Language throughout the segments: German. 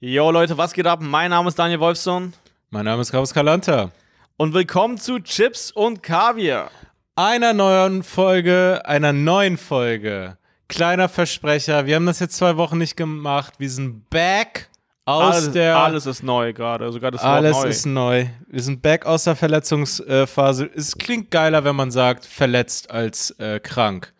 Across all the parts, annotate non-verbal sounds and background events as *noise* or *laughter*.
Yo Leute, was geht ab? Mein Name ist Daniel Wolfson Mein Name ist Carlos Kalanta. und willkommen zu Chips und Kaviar. Einer neuen Folge, einer neuen Folge. Kleiner Versprecher, wir haben das jetzt zwei Wochen nicht gemacht. Wir sind back aus Alles, der. alles ist neu gerade, sogar das Wort alles neu. ist neu. Wir sind back aus der Verletzungsphase. Es klingt geiler, wenn man sagt, verletzt als äh, krank.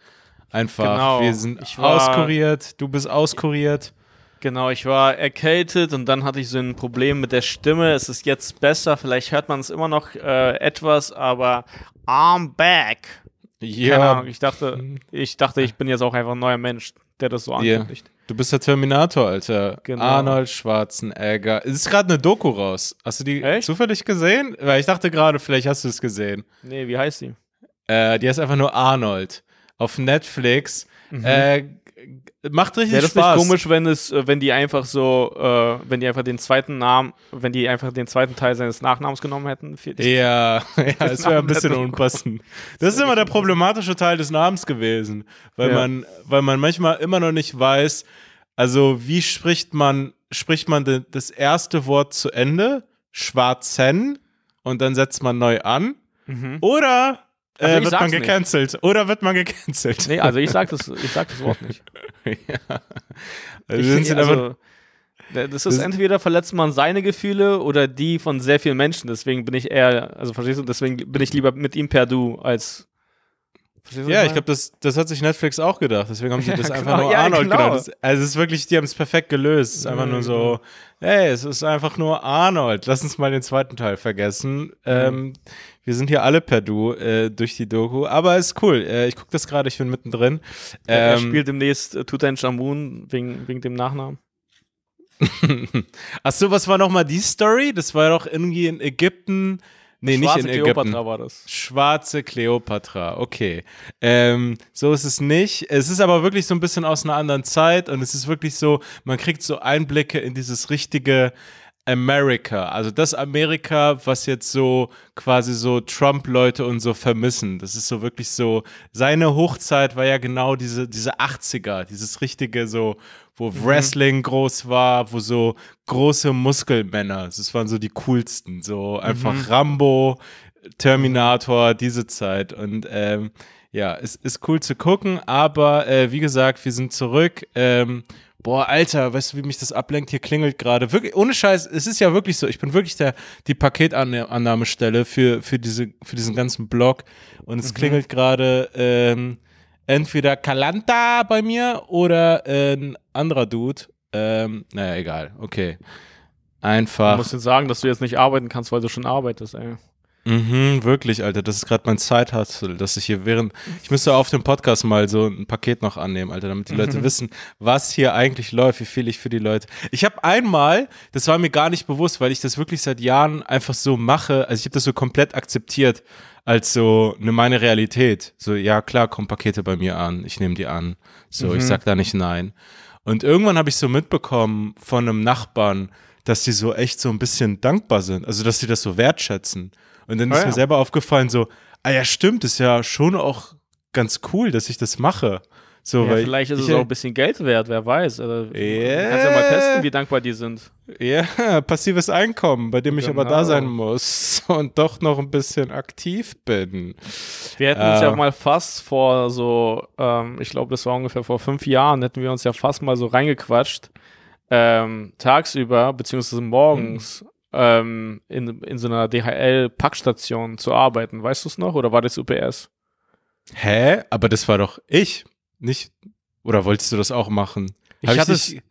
Einfach. Genau. Wir sind Ich war- auskuriert, du bist auskuriert. Genau, ich war erkältet und dann hatte ich so ein Problem mit der Stimme. Es ist jetzt besser, vielleicht hört man es immer noch äh, etwas, aber I'm back. Keine Ahnung, ich dachte, ich dachte, ich bin jetzt auch einfach ein neuer Mensch, der das so Ja. ankündigt. Du bist der Terminator, Alter. Genau. Arnold Schwarzenegger. Es ist gerade eine Doku raus. Hast du die Echt? zufällig gesehen? Weil ich dachte gerade, vielleicht hast du es gesehen. Nee, wie heißt die? Äh, die heißt einfach nur Arnold. Auf Netflix. Äh, macht richtig Wäre Mhm. das Spaß. nicht komisch, wenn es, äh, wenn die einfach so, äh, wenn die einfach den zweiten Namen, wenn die einfach den zweiten Teil seines Nachnamens genommen hätten? Ja, *laughs* ja *laughs* es wäre ein bisschen unpassend. *laughs* Das ist immer der problematische Teil des Namens gewesen, weil Ja. man, weil man manchmal immer noch nicht weiß, also wie spricht man, spricht man de, das erste Wort zu Ende, Schwarzen, und dann setzt man neu an, oder äh, Also ich wird man nicht. gecancelt, oder wird man gecancelt. Nee, also ich sag das, ich sag das Wort nicht. *laughs* Also Ich sind also, das ist entweder verletzt man seine Gefühle oder die von sehr vielen Menschen. Deswegen bin ich eher, also verstehst du, deswegen bin ich lieber mit ihm per Du als. Verstehst du, Ja, ich glaube, das, das hat sich Netflix auch gedacht. Deswegen haben sie *laughs* Ja, das genau. einfach nur Ja, Arnold genau. genannt. Das, also es ist wirklich, die haben es perfekt gelöst. Es ist einfach Ja, nur so, hey, es ist einfach nur Arnold. Lass uns mal den zweiten Teil vergessen. Ähm, wir sind hier alle per Du äh, durch die Doku. Aber ist cool. Äh, ich gucke das gerade, ich bin mittendrin. Er Ähm, spielt demnächst äh, Tutanchamun wegen, wegen dem Nachnamen. *laughs* Ach so, was war nochmal die Story? Das war doch irgendwie in Ägypten. Nee, Schwarze nicht in Ägypten. Kleopatra war das. Schwarze Kleopatra, okay. Ähm, so ist es nicht. Es ist aber wirklich so ein bisschen aus einer anderen Zeit und es ist wirklich so, man kriegt so Einblicke in dieses richtige America. Also das Amerika, was jetzt so quasi so Trump-Leute und so vermissen. Das ist so wirklich so, seine Hochzeit war ja genau diese, diese 80er, dieses richtige so, wo Wrestling groß war, wo so große Muskelmänner, das waren so die coolsten, so einfach Rambo, Terminator, diese Zeit und ähm, ja, es ist cool zu gucken, aber äh, wie gesagt, wir sind zurück. Ähm, boah, Alter, weißt du, wie mich das ablenkt? Hier klingelt gerade. Wirklich, ohne Scheiß, es ist ja wirklich so. Ich bin wirklich der, die Paketannahmestelle für, für, diese, für diesen ganzen Blog. Und es klingelt gerade ähm, entweder Kalanta bei mir oder äh, ein anderer Dude. Ähm, naja, egal. Okay. Du Einfach. musst jetzt sagen, dass du jetzt nicht arbeiten kannst, weil du schon arbeitest, ey. Mhm, wirklich, Alter. Das ist gerade mein Zeithustle, dass ich hier während. Ich müsste auf dem Podcast mal so ein Paket noch annehmen, Alter, damit die Leute wissen, was hier eigentlich läuft, wie viel ich für die Leute. Ich habe einmal, das war mir gar nicht bewusst, weil ich das wirklich seit Jahren einfach so mache. Also ich habe das so komplett akzeptiert als so eine meine Realität. So, ja, klar, kommen Pakete bei mir an, ich nehme die an. So, ich sag da nicht nein. Und irgendwann habe ich so mitbekommen von einem Nachbarn, dass die so echt so ein bisschen dankbar sind. Also, dass sie das so wertschätzen. Und dann Ah, ist ja. mir selber aufgefallen, so, ah ja, stimmt, ist ja schon auch ganz cool, dass ich das mache. So, Ja, vielleicht ist ich, es auch ein bisschen Geld wert, wer weiß. Also, Du kannst ja mal testen, wie dankbar die sind. Ja, *laughs* passives Einkommen, bei dem ich aber da Genau. sein muss *laughs* und doch noch ein bisschen aktiv bin. Wir hätten uns ja Äh. mal fast vor so, ähm, ich glaube, das war ungefähr vor fünf Jahren, hätten wir uns ja fast mal so reingequatscht, ähm, tagsüber, beziehungsweise morgens, ähm, in, in so einer DHL-Packstation zu arbeiten. Weißt du es noch? Oder war das UPS? Hä? Aber das war doch ich, nicht? Oder wolltest du das auch machen? Ich Hab hatte dich- es,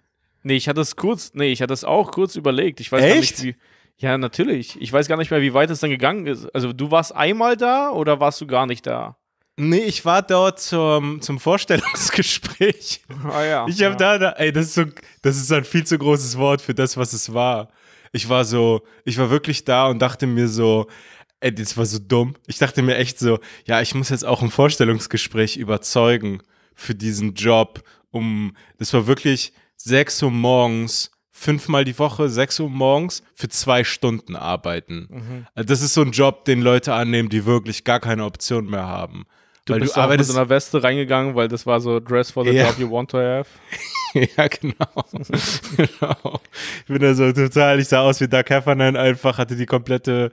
nee, ich hatte es kurz, nee, ich hatte es auch kurz überlegt. Ich weiß gar Echt? nicht, wie. Ja, natürlich. Ich weiß gar nicht mehr, wie weit es dann gegangen ist. Also, du warst einmal da oder warst du gar nicht da? Nee, ich war dort zum, zum Vorstellungsgespräch. Ah ja. Ich habe ja. da, da, ey, das ist so, das ist ein viel zu großes Wort für das, was es war. Ich war so, ich war wirklich da und dachte mir so, ey, das war so dumm. Ich dachte mir echt so, ja, ich muss jetzt auch im Vorstellungsgespräch überzeugen für diesen Job, um, das war wirklich 6 Uhr morgens, fünfmal die Woche, 6 Uhr morgens für zwei Stunden arbeiten. Also Das ist so ein Job, den Leute annehmen, die wirklich gar keine Option mehr haben. Du Weil bist du auch mit arbeitest so einer Weste reingegangen, weil das war so Dress for the Ja. job you want to have. *laughs* *laughs* ja, genau. genau. Ich bin da so total, ich sah aus wie Doug Heffernan einfach, hatte die komplette,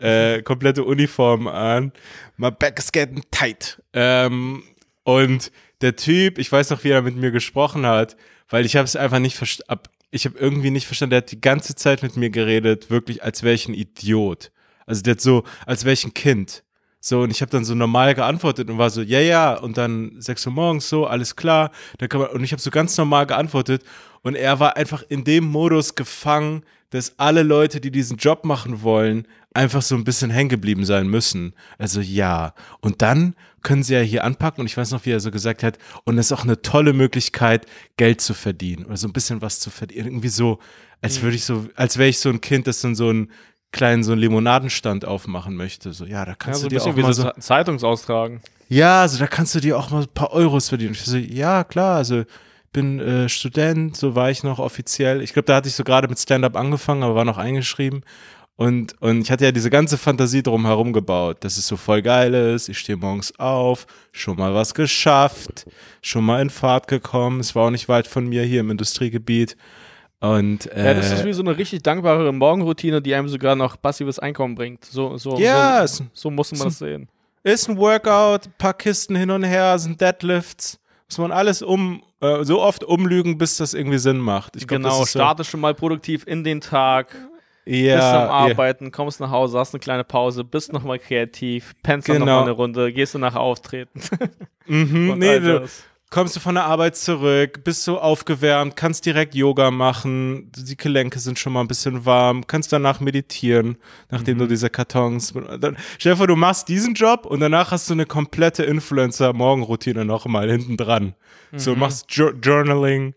äh, komplette Uniform an. My back is getting tight. Ähm, und der Typ, ich weiß noch, wie er mit mir gesprochen hat, weil ich habe es einfach nicht verstanden, ich habe irgendwie nicht verstanden, der hat die ganze Zeit mit mir geredet, wirklich als ein Idiot. Also der hat so, als ein Kind. So, und ich habe dann so normal geantwortet und war so, ja, ja, und dann 6 Uhr morgens so, alles klar. Dann kann man, und ich habe so ganz normal geantwortet und er war einfach in dem Modus gefangen, dass alle Leute, die diesen Job machen wollen, einfach so ein bisschen hängen geblieben sein müssen. Also ja. Und dann können sie ja hier anpacken und ich weiß noch, wie er so gesagt hat, und es ist auch eine tolle Möglichkeit, Geld zu verdienen oder so ein bisschen was zu verdienen. Irgendwie so, als mhm. würde ich so, als wäre ich so ein Kind, das dann so ein kleinen so einen Limonadenstand aufmachen möchte. So, ja, da kannst ja, so du dir auch mal so Zeitungsaustragen. Ja, also da kannst du dir auch mal ein paar Euros verdienen. Ich so, ja, klar, also bin äh, Student, so war ich noch offiziell. Ich glaube, da hatte ich so gerade mit Stand-up angefangen, aber war noch eingeschrieben. Und, und ich hatte ja diese ganze Fantasie drumherum gebaut, dass es so voll geil ist. Ich stehe morgens auf, schon mal was geschafft, schon mal in Fahrt gekommen. Es war auch nicht weit von mir hier im Industriegebiet. Und, äh, ja, das ist wie so eine richtig dankbare Morgenroutine, die einem sogar noch passives Einkommen bringt. So, so, ja, so, so muss man das sehen. Ist ein Workout, paar Kisten hin und her, sind Deadlifts. Muss man alles um, äh, so oft umlügen, bis das irgendwie Sinn macht. Ich glaub, genau, starte schon mal produktiv in den Tag. Ja, bist am Arbeiten, yeah. kommst nach Hause, hast eine kleine Pause, bist nochmal kreativ, pennst genau. nochmal eine Runde, gehst du nach Auftreten. mhm, *laughs* nee, du, kommst du von der Arbeit zurück, bist so aufgewärmt, kannst direkt Yoga machen, die Gelenke sind schon mal ein bisschen warm, kannst danach meditieren, nachdem mhm. du diese Kartons. Dann, stell dir vor, du machst diesen Job und danach hast du eine komplette Influencer-Morgenroutine nochmal hinten dran. Mhm. So, machst jo Journaling.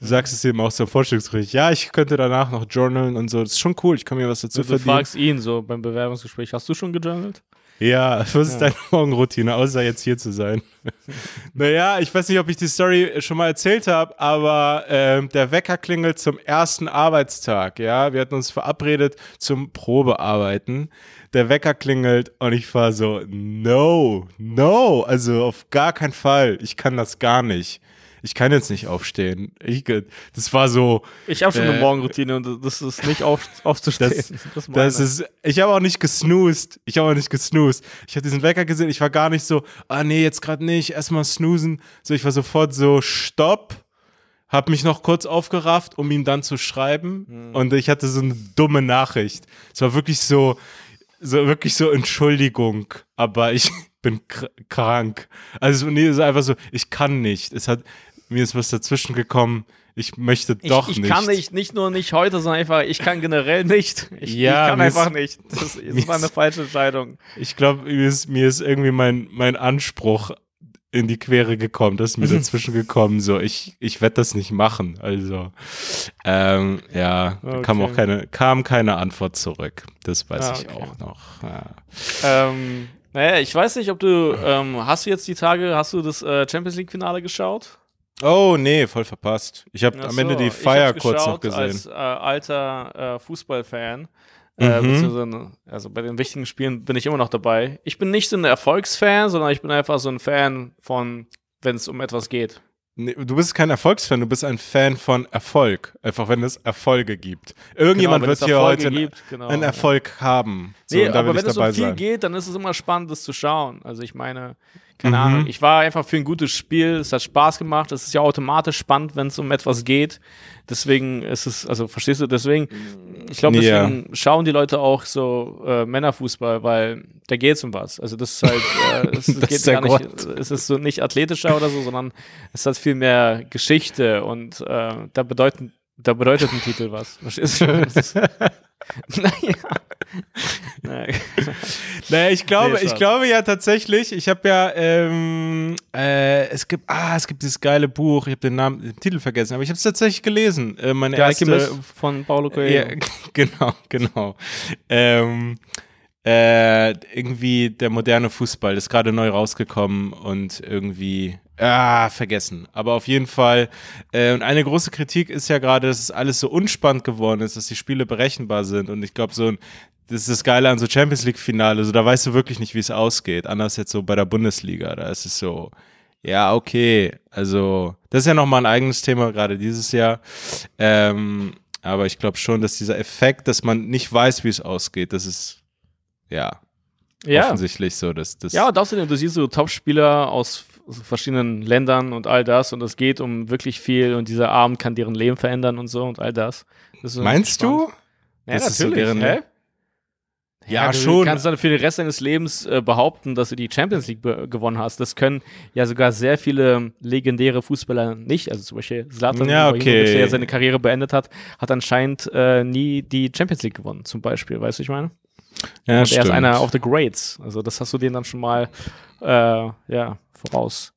Du sagst es eben auch so im Vorstellungsgespräch. Ja, ich könnte danach noch journalen und so. Das ist schon cool. Ich kann mir was dazu du, verdienen. Du fragst ihn so beim Bewerbungsgespräch. Hast du schon gejournalt? Ja, was ist ja. deine Morgenroutine, außer jetzt hier zu sein? *laughs* naja, ich weiß nicht, ob ich die Story schon mal erzählt habe, aber äh, der Wecker klingelt zum ersten Arbeitstag. Ja, wir hatten uns verabredet zum Probearbeiten. Der Wecker klingelt und ich war so, no, no, also auf gar keinen Fall. Ich kann das gar nicht ich kann jetzt nicht aufstehen. Ich, das war so. Ich habe schon äh, eine Morgenroutine und das ist nicht auf, aufzustehen. Das, *laughs* das, das ist, ich habe auch nicht gesnoost. Ich habe auch nicht gesnoost. Ich habe diesen Wecker gesehen. Ich war gar nicht so, ah nee, jetzt gerade nicht, erstmal snoosen. So, ich war sofort so, stopp. Hab mich noch kurz aufgerafft, um ihm dann zu schreiben. Mhm. Und ich hatte so eine dumme Nachricht. Es war wirklich so, so wirklich so Entschuldigung, aber ich *laughs* bin krank. Also nee, es ist einfach so, ich kann nicht. Es hat, mir ist was dazwischen gekommen. Ich möchte doch ich, ich nicht. Ich kann nicht, nicht nur nicht heute, sondern einfach, ich kann generell nicht. Ich, ja, ich kann einfach nicht. Das, das war eine falsche Entscheidung. Ich glaube, mir ist, mir ist irgendwie mein, mein Anspruch in die Quere gekommen, das ist mir *laughs* dazwischen gekommen, so ich, ich werde das nicht machen. Also ähm, ja, okay. kam auch keine, kam keine Antwort zurück. Das weiß ah, okay. ich auch noch. Ja. Ähm, naja, ich weiß nicht, ob du, ähm, hast du jetzt die Tage, hast du das äh, Champions League-Finale geschaut? Oh, nee, voll verpasst. Ich habe am Ende die Feier kurz noch gesehen. Als äh, alter äh, Fußballfan. Äh, mhm. also bei den wichtigen Spielen bin ich immer noch dabei. Ich bin nicht so ein Erfolgsfan, sondern ich bin einfach so ein Fan von, wenn es um etwas geht. Nee, du bist kein Erfolgsfan, du bist ein Fan von Erfolg. Einfach, wenn es Erfolge gibt. Irgendjemand genau, wird hier heute gibt, genau, einen Erfolg ja. haben. So, nee, aber wenn es um viel sein. geht, dann ist es immer spannend, das zu schauen. Also ich meine, keine mhm. Ahnung, ich war einfach für ein gutes Spiel, es hat Spaß gemacht, es ist ja automatisch spannend, wenn es um etwas geht. Deswegen ist es, also verstehst du, deswegen, ich glaube, deswegen ja. schauen die Leute auch so äh, Männerfußball, weil da geht es um was. Also das ist halt, äh, *laughs* es das geht gar nicht, es ist so nicht athletischer oder so, sondern es hat viel mehr Geschichte und äh, da bedeuten da bedeutet ein Titel was. Verstehst du? *laughs* naja. naja, ich glaube, nee, ich glaube ja tatsächlich, ich habe ja, ähm, äh, es gibt, ah, es gibt dieses geile Buch, ich habe den Namen, den Titel vergessen, aber ich habe es tatsächlich gelesen. Äh, meine Der erste, Alchemist von Paulo Coelho. Ja, *laughs* genau, genau. Ähm, äh, irgendwie der moderne Fußball ist gerade neu rausgekommen und irgendwie Ah, vergessen. Aber auf jeden Fall. Äh, und eine große Kritik ist ja gerade, dass es alles so unspannend geworden ist, dass die Spiele berechenbar sind. Und ich glaube, so ein, das ist das Geile an so Champions League-Finale. So, da weißt du wirklich nicht, wie es ausgeht. Anders jetzt so bei der Bundesliga. Da ist es so, Ja, okay. Also, das ist ja nochmal ein eigenes Thema, gerade dieses Jahr. Ähm, aber ich glaube schon, dass dieser Effekt, dass man nicht weiß, wie es ausgeht, das ist ja, Ja. offensichtlich so. Dass, das Ja, und außerdem, du siehst so Top-Spieler aus verschiedenen Ländern und all das und es geht um wirklich viel und dieser Abend kann deren Leben verändern und so und all das. das Meinst spannend. du? Ja, Das ist so natürlich. deren-? Ja, du schon. kannst dann für den Rest deines Lebens äh, behaupten, dass du die Champions League gewonnen hast. Das können ja sogar sehr viele legendäre Fußballer nicht. Also zum Beispiel Zlatan, Ja, okay. der ja seine Karriere beendet hat, hat anscheinend äh, nie die Champions League gewonnen, zum Beispiel. Weißt du, ich meine? Ja, Und er ist einer of the Greats. Also das hast du denen dann schon mal äh, ja, voraus.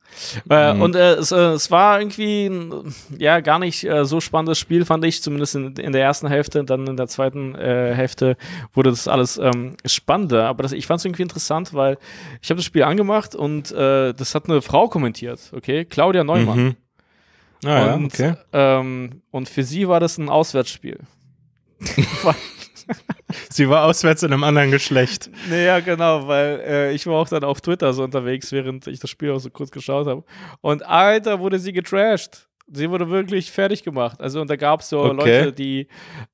Äh, Mhm. Und äh, es, äh, es war irgendwie ein, ja gar nicht äh, so spannendes Spiel, fand ich, zumindest in, in der ersten Hälfte. Dann in der zweiten äh, Hälfte wurde das alles ähm, spannender. Aber das, ich fand es irgendwie interessant, weil ich habe das Spiel angemacht und das hat eine Frau kommentiert, okay? Claudia Neumann. Mhm. Ah, ja, und, okay. ähm, und für sie war das ein Auswärtsspiel. *laughs* *laughs* Sie war auswärts in einem anderen Geschlecht. Naja, genau, weil äh, ich war auch dann auf Twitter so unterwegs, während ich das Spiel auch so kurz geschaut habe. Und Alter, wurde sie getrashed. Sie wurde wirklich fertig gemacht. Also, und da gab es so Okay. Leute, die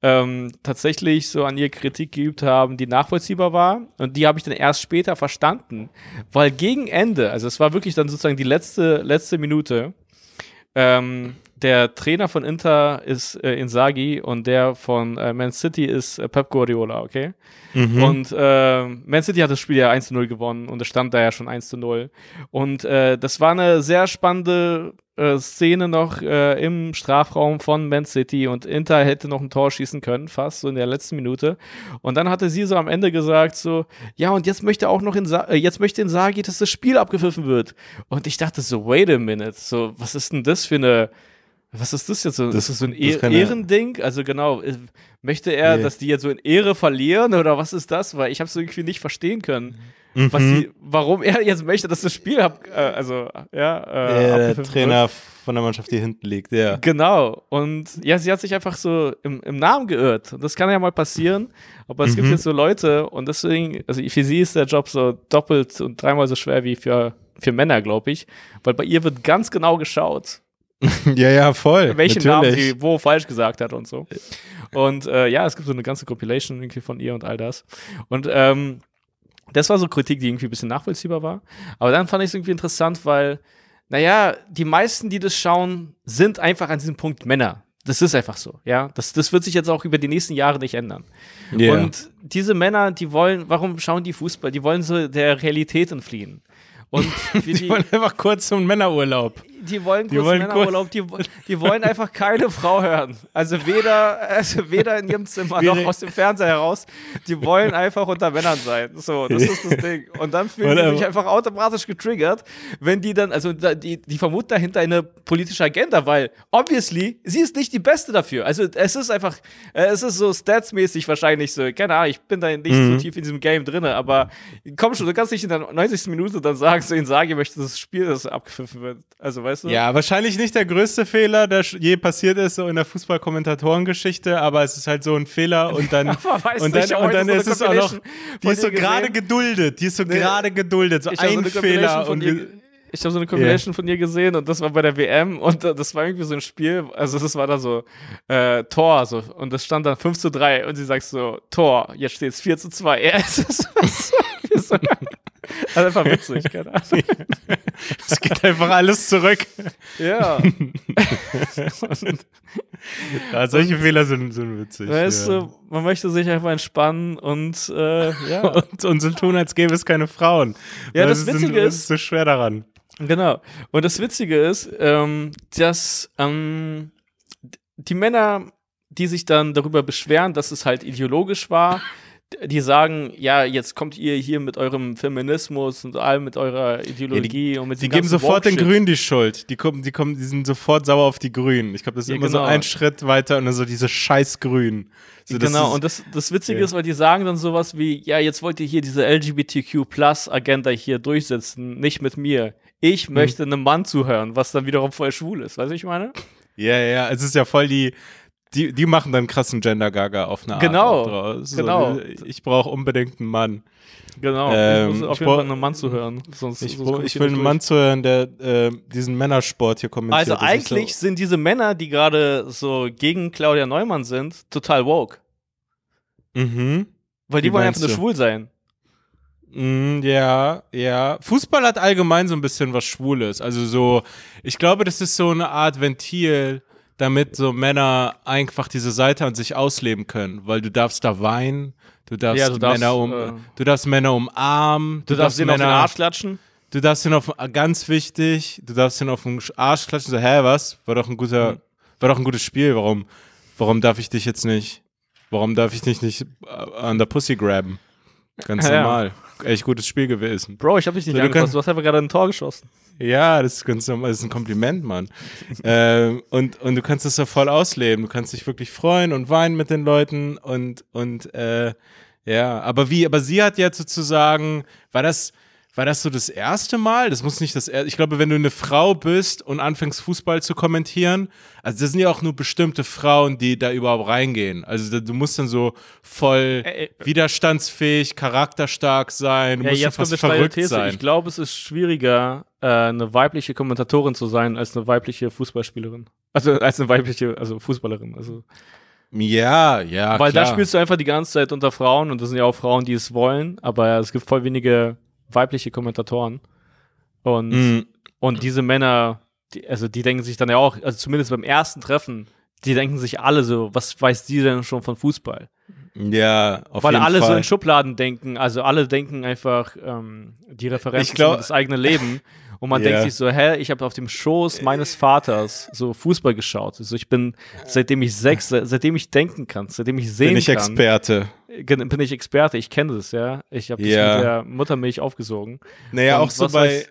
ähm, tatsächlich so an ihr Kritik geübt haben, die nachvollziehbar war. Und die habe ich dann erst später verstanden. Weil gegen Ende, also es war wirklich dann sozusagen die letzte, letzte Minute, ähm, der Trainer von Inter ist äh, Inzaghi und der von äh, Man City ist äh, Pep Guardiola, okay? Mhm. Und äh, Man City hat das Spiel ja 1-0 gewonnen und es stand da ja schon 1-0. Und äh, das war eine sehr spannende äh, Szene noch im Strafraum von Man City und Inter hätte noch ein Tor schießen können, fast so in der letzten Minute. Und dann hatte sie so am Ende gesagt so, ja und jetzt möchte auch noch in äh, jetzt möchte Inzaghi, dass das Spiel abgepfiffen wird. Und ich dachte so, wait a minute, so was ist denn das für eine was ist das jetzt so? Das- ist das so ein das e ja- Ehrending? Also genau, äh, möchte er, Nee. dass die jetzt so in Ehre verlieren oder was ist das? Weil ich habe es irgendwie nicht verstehen können, was Mhm. die, warum er jetzt möchte, dass das Spiel ab, äh, also ja, äh, der Trainer von der Mannschaft, die hinten liegt, ja. wird. Genau. Und ja, sie hat sich einfach so im, im Namen geirrt. Und das kann ja mal passieren. Aber es gibt Mhm. jetzt so Leute und deswegen, also für sie ist der Job so doppelt und dreimal so schwer wie für, für Männer, glaube ich. Weil bei ihr wird ganz genau geschaut, *laughs* ja, ja, voll. welchen Namen sie wo falsch gesagt hat und so. Und äh, ja, es gibt so eine ganze Compilation irgendwie von ihr und all das. Und ähm, das war so Kritik, die irgendwie ein bisschen nachvollziehbar war. Aber dann fand ich es irgendwie interessant, weil, naja, die meisten, die das schauen, sind einfach an diesem Punkt Männer. Das ist einfach so, ja. Das, das wird sich jetzt auch über die nächsten Jahre nicht ändern. Ja. Und diese Männer, die wollen, warum schauen die Fußball? Die wollen so der Realität entfliehen. Und *laughs* die, die wollen einfach kurz zum Männerurlaub. Die wollen Die kurz wollen Männerurlaub, die, die wollen einfach keine Frau hören. Also weder, also weder in ihrem Zimmer noch aus dem Fernseher heraus. Die wollen einfach unter Männern sein. So, das ist das Ding. Und dann fühlen die sich einfach automatisch getriggert, wenn die dann, also die, die vermuten dahinter eine politische Agenda, weil obviously, sie ist nicht die Beste dafür. Also es ist einfach, äh, es ist so statsmäßig wahrscheinlich so, keine Ahnung, ich bin da nicht Mhm. so tief in diesem Game drin, aber komm schon, du kannst nicht in der 90. Minute dann sagen, so ihn sage, ich möchte das Spiel, das abgepfiffen wird. Also weißt du? Ja, wahrscheinlich nicht der größte Fehler, der je passiert ist, so in der Fußball-Kommentatorengeschichte, aber es ist halt so ein Fehler und dann, *laughs* und dann, und dann so ist es auch noch, die ist so gerade geduldet, die ist so Nee. gerade geduldet, so Ich so ein Compilation Fehler und ich habe so eine Compilation von ihr gesehen und das war bei der WM und äh, das war irgendwie so ein Spiel, also das war da so äh, Tor so und das stand dann 5 zu 3 und sie sagt so, Tor, jetzt steht es 4 zu 2. *laughs* Ja, es ist so, so, also einfach witzig, *laughs* keine Ahnung. es geht einfach alles zurück. Ja. und, *laughs* Ja, solche Fehler sind, sind witzig. weißt ja. du, man möchte sich einfach entspannen und äh, ja. *laughs* und, und so tun, als gäbe es keine Frauen. Ja, das Witzige was ist- so schwer daran. Genau. Und das Witzige ist, ähm, dass ähm, die Männer, die sich dann darüber beschweren, dass es halt ideologisch war, die sagen, ja, jetzt kommt ihr hier mit eurem Feminismus und allem mit eurer Ideologie und mit Die geben sofort den. Grünen die Schuld. Die kommen, die kommen, die sind sofort sauer auf die Grünen. Ich glaube, das ist Ja, immer genau. so ein Schritt weiter und dann so diese scheiß Grünen. So, genau, ist- und das, das Witzige Ja. ist, weil die sagen dann sowas wie, ja, jetzt wollt ihr hier diese LGBTQ-Plus-Agenda hier durchsetzen, nicht mit mir. Hm. Ich möchte einem Mann zuhören, was dann wiederum voll schwul ist, weißt du, ich meine? Ja, ja, es ist ja voll die, die, die machen dann krassen Gender-Gaga auf eine Art Genau, draus. genau. So, ich brauche unbedingt einen Mann. Genau. Ähm, ich muss auf jeden Fall einen Mann zu hören. Sonst, Ich, sonst ich will einen durch. Mann zuhören, der äh, diesen Männersport hier kommentiert. Also eigentlich so, sind diese Männer, die gerade so gegen Claudia Neumann sind, total woke. Mhm. Weil die Wie wollen einfach nur schwul sein. Mm, ja, ja. Fußball hat allgemein so ein bisschen was Schwules. Also so, ich glaube, das ist so eine Art Ventil, damit so Männer einfach diese Seite an sich ausleben können. Weil du darfst da weinen, du darfst, Ja, du darfst, Männer um, äh, du darfst Männer umarmen, Du darfst den auf den Männer, Arsch klatschen. du darfst ihn auf, ganz wichtig, du darfst ihn auf den Arsch klatschen, so, hä, was? War doch ein guter, Mhm. war doch ein gutes Spiel, warum, warum darf ich dich jetzt nicht, warum darf ich dich nicht äh, an der Pussy grabben? Ganz Ja. normal. Echt gutes Spiel gewesen. Bro, ich hab dich nicht So, du angefasst. Du hast einfach gerade ein Tor geschossen. Ja, das ist ganz normal, das ist ein Kompliment, Mann. *laughs* ähm, und, und du kannst das so voll ausleben. Du kannst dich wirklich freuen und weinen mit den Leuten und, und äh, ja, aber wie, aber sie hat jetzt sozusagen, war das, war das so das erste Mal? Das muss nicht das erste, ich glaube, wenn du eine Frau bist und anfängst Fußball zu kommentieren, also das sind ja auch nur bestimmte Frauen, die da überhaupt reingehen. Also du musst dann so voll Äh, äh, widerstandsfähig, charakterstark sein, du Ja, musst jetzt fast verrückt These. sein. Ich glaube, es ist schwieriger, äh, eine weibliche Kommentatorin zu sein, als eine weibliche Fußballspielerin. Also als eine weibliche, also Fußballerin. Also, Ja, ja, weil klar. da spielst du einfach die ganze Zeit unter Frauen und das sind ja auch Frauen, die es wollen, aber es gibt voll wenige weibliche Kommentatoren. Und, Mm, und diese Männer, die, also die denken sich dann ja auch, also zumindest beim ersten Treffen, die denken sich alle so, was weiß die denn schon von Fußball? ja, auf Weil jeden alle so Fall. in Schubladen denken, also alle denken einfach, ähm, die glaub- sind das eigene Leben. *laughs* Und man Ja. denkt sich so, hä, ich habe auf dem Schoß meines Vaters so Fußball geschaut. Also ich bin, seitdem ich sechs, se- seitdem ich denken kann, seitdem ich sehen Bin ich kann, Experte. bin ich Experte. Ich kenne das, ja. Ich habe das Ja. mit der Muttermilch aufgesogen. Naja, Und auch so bei, weiß-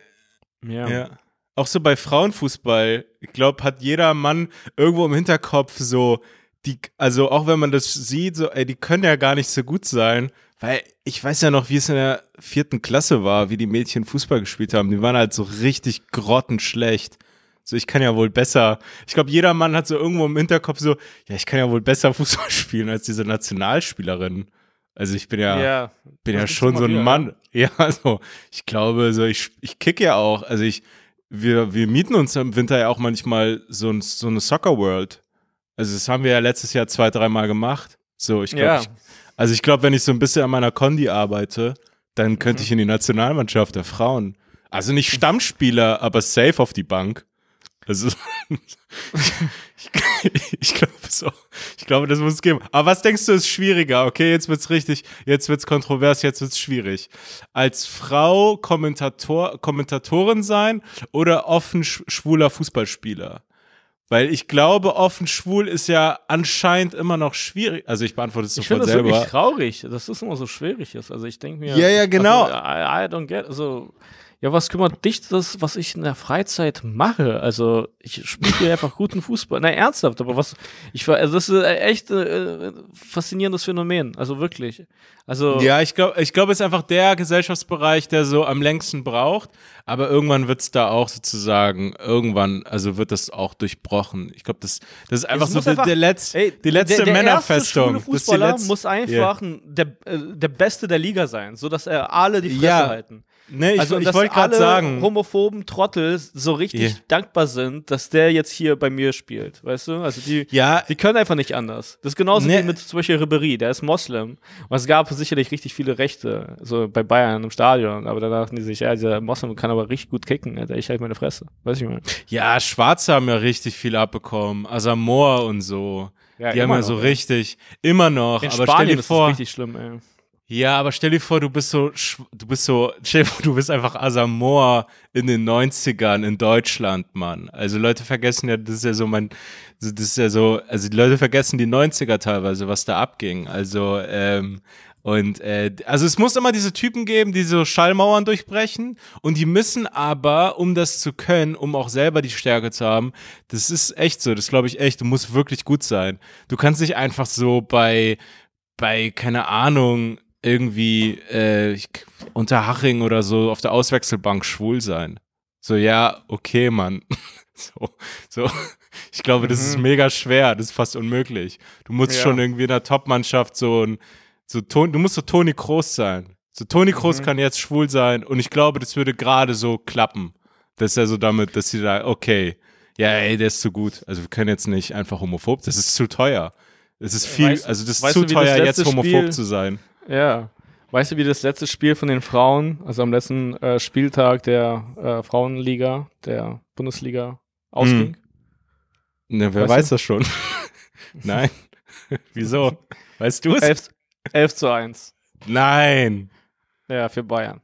Ja. ja. auch so bei Frauenfußball. Ich glaube, hat jeder Mann irgendwo im Hinterkopf so, die, also auch wenn man das sieht, so, ey, die können ja gar nicht so gut sein. Weil ich weiß ja noch, wie es in der vierten Klasse war, wie die Mädchen Fußball gespielt haben. Die waren halt so richtig grottenschlecht. So, ich kann ja wohl besser. Ich glaube, jeder Mann hat so irgendwo im Hinterkopf so, ja, ich kann ja wohl besser *laughs* Fußball spielen als diese Nationalspielerin. Also ich bin ja, Ja. bin ja schon so ein wieder, Mann. Ja, *laughs* also ich glaube, so ich, ich kick ja auch. Also ich, wir, wir mieten uns im Winter ja auch manchmal so, ein, so eine Soccer World. Also das haben wir ja letztes Jahr zwei, dreimal gemacht. So, ich glaube, Ja. ich, also ich glaube, wenn ich so ein bisschen an meiner Kondi arbeite, dann könnte Mhm. ich in die Nationalmannschaft der Frauen. Also nicht Stammspieler, aber safe auf die Bank. Also *laughs* ich, ich glaube so, ich glaube, das muss es geben. Aber was denkst du ist schwieriger? Okay, jetzt wird's richtig, jetzt wird's kontrovers, jetzt wird's schwierig. Als Frau Kommentator, Kommentatorin sein oder offen sch schwuler Fußballspieler? Weil ich glaube, offen schwul ist ja anscheinend immer noch schwierig. Also ich beantworte es Ich sofort finde das selber. wirklich traurig, dass das immer so schwierig ist. Also ich denke mir. Ja, ja, genau. Also, I, I don't get. Also, ja, was kümmert dich das, was ich in der Freizeit mache? Also, ich spiele einfach guten Fußball. Nein, ernsthaft, aber was. Ich war, also das ist echt äh, faszinierendes Phänomen. Also wirklich. Also, Ja, ich glaube, ich glaube, es ist einfach der Gesellschaftsbereich, der so am längsten braucht. Aber irgendwann wird es da auch sozusagen, irgendwann, also wird das auch durchbrochen. Ich glaube, das, das ist einfach so der, einfach- der, letz, Ey, die letzte der, der Männerfestung. Die Fußballer muss einfach Ja. ein, der, äh, der Beste der Liga sein, sodass er alle die Fresse Ja. halten. Nee, ich, also, ich wollte gerade alle sagen. homophoben Trottel so richtig Ja. dankbar sind, dass der jetzt hier bei mir spielt, weißt du? Also die, Ja, die können einfach nicht anders. Das ist genauso Nee. wie mit zum Beispiel Ribéry, der ist Moslem. Und es gab sicherlich richtig viele Rechte, so bei Bayern im Stadion, aber da dachten die sich, ja, dieser Moslem kann aber richtig gut kicken, Alter, ich halt meine Fresse. Weiß ich mal. ja, Schwarze haben ja richtig viel abbekommen. Asamoah und so. Ja, die haben ja so richtig, immer noch. In aber Spanien stell dir ist vor, das richtig schlimm, ey. Ja, aber stell dir vor, du bist so, du bist so, *laughs* stell dir vor, du bist einfach Asamoah in den 90ern in Deutschland, Mann. Also Leute vergessen ja, das ist ja so mein, das ist ja so, also die Leute vergessen die 90er teilweise, was da abging. Also, ähm, und äh, also es muss immer diese Typen geben, die so Schallmauern durchbrechen und die müssen aber, um das zu können, um auch selber die Stärke zu haben, das ist echt so, das glaube ich echt, du musst wirklich gut sein. Du kannst nicht einfach so bei, bei, keine Ahnung, irgendwie äh, ich- Unterhaching oder so auf der Auswechselbank schwul sein. So, ja, okay, Mann. *laughs* So, so. Ich glaube, das ist Mhm. mega schwer. Das ist fast unmöglich. Du musst Ja. schon irgendwie in der Top-Mannschaft so ein, so Ton, du musst so Toni Kroos sein. So Toni Kroos Mhm. kann jetzt schwul sein und ich glaube, das würde gerade so klappen. Dass er so damit, dass sie da, okay, ja, ey, der ist zu gut. Also wir können jetzt nicht einfach homophob, das ist zu teuer. Es ist viel, Weißt- also das ist zu du, das teuer, jetzt homophob Spiel- zu sein. Ja. Weißt du, wie das letzte Spiel von den Frauen, also am letzten äh, Spieltag der äh, Frauenliga, der Bundesliga, ausging? Ne, wer Weißt weiß das schon? *laughs* Nein. *laughs* Wieso? Weißt du es? 11, 11 zu 1. Nein. Ja, für Bayern.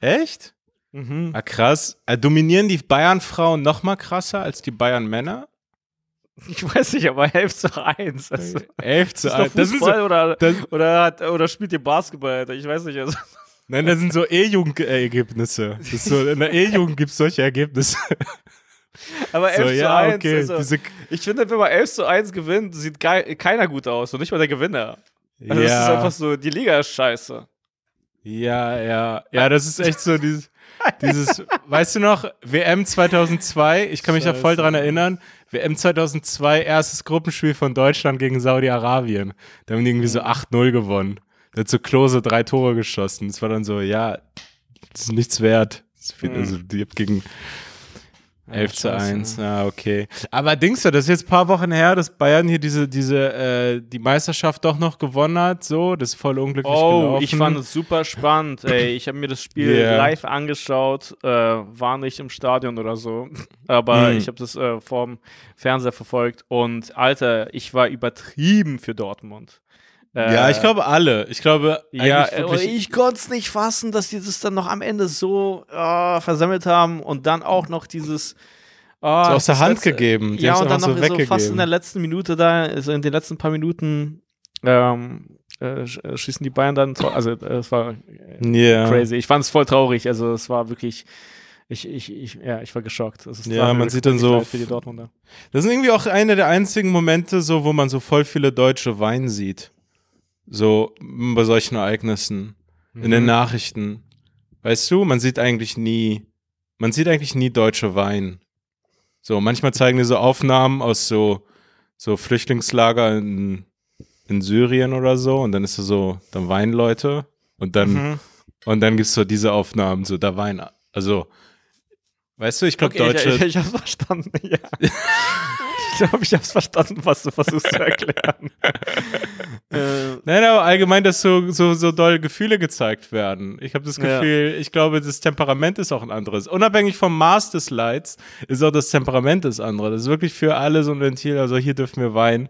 Echt? Mhm. Ah, krass. Äh, dominieren die Bayern-Frauen noch mal krasser als die Bayern-Männer? Ich weiß nicht, aber 11 zu 1. Also, 11 ist zu das 1. doch Das sind so, oder, das, oder, hat, oder spielt ihr Basketball, Alter? Ich weiß nicht. Also, nein, das sind so E-Jugendergebnisse. Ist so, in der E-Jugend gibt es solche Ergebnisse. aber 11 So, zu ja, 1. okay. Also, Diese, ich finde, wenn man 11 zu 1 gewinnt, sieht keiner gut aus. Und nicht mal der Gewinner. Also, das ist ja, einfach so, die Liga ist scheiße. ja, ja. Ja, das ist echt so dieses, *laughs* dieses, weißt du noch, WM 2002, ich kann mich da voll Scheiße. dran erinnern, WM 2002, erstes Gruppenspiel von Deutschland gegen Saudi-Arabien. Da haben die irgendwie so 8-0 gewonnen. Da hat so Klose drei Tore geschossen. Das war dann so, ja, das ist nichts wert. Mhm. also, die habt gegen 11 zu scheiße. 1. Ah, okay. Aber Dings, das ist jetzt ein paar Wochen her, dass Bayern hier diese, diese, äh, die Meisterschaft doch noch gewonnen hat. So, das ist voll unglücklich Oh, gelaufen. ich fand es super spannend. *laughs* Ey, ich habe mir das Spiel Yeah. live angeschaut, äh, war nicht im Stadion oder so, *laughs* aber Mm. ich habe das äh, vorm Fernseher verfolgt und Alter, ich war übertrieben für Dortmund. Äh, Ja, ich glaube alle. Ich glaube, Ja, äh, ich konnte es nicht fassen, dass die das dann noch am Ende so äh, versammelt haben und dann auch noch dieses äh, so aus der Hand letzte- gegeben. Die ja, und dann einfach noch so so fast in der letzten Minute da, also in den letzten paar Minuten ähm, äh, äh, schießen die Bayern dann, also äh, es war Ja. crazy. Ich fand es voll traurig, also es war wirklich, ich, ich, ich, ja, ich war geschockt. Es ist Ja, man sieht dann so für die Dortmunder. Das sind irgendwie auch eine der einzigen Momente, so, wo man so voll viele Deutsche weinen sieht. So bei solchen Ereignissen. In den Mhm. Nachrichten. Weißt du, man sieht eigentlich nie, man sieht eigentlich nie Deutsche weinen. So, manchmal zeigen die so Aufnahmen aus so, so Flüchtlingslager in, in Syrien oder so und dann ist es so, dann weinen Leute und dann, Mhm. und dann gibt's so diese Aufnahmen, so da weinen, also, weißt du, ich glaube, Okay, Deutsche, ich, ich, ich hab's verstanden, *laughs* ja. *laughs* *laughs* ich glaube, ich hab's verstanden, was du versuchst zu erklären. *laughs* äh, Nein, aber allgemein, dass so, so, so doll Gefühle gezeigt werden. Ich habe das Ja. Gefühl, ich glaube, das Temperament ist auch ein anderes. Unabhängig vom Maß des Leids ist auch das Temperament das andere. Das ist wirklich für alle so ein Ventil, also hier dürfen wir weinen.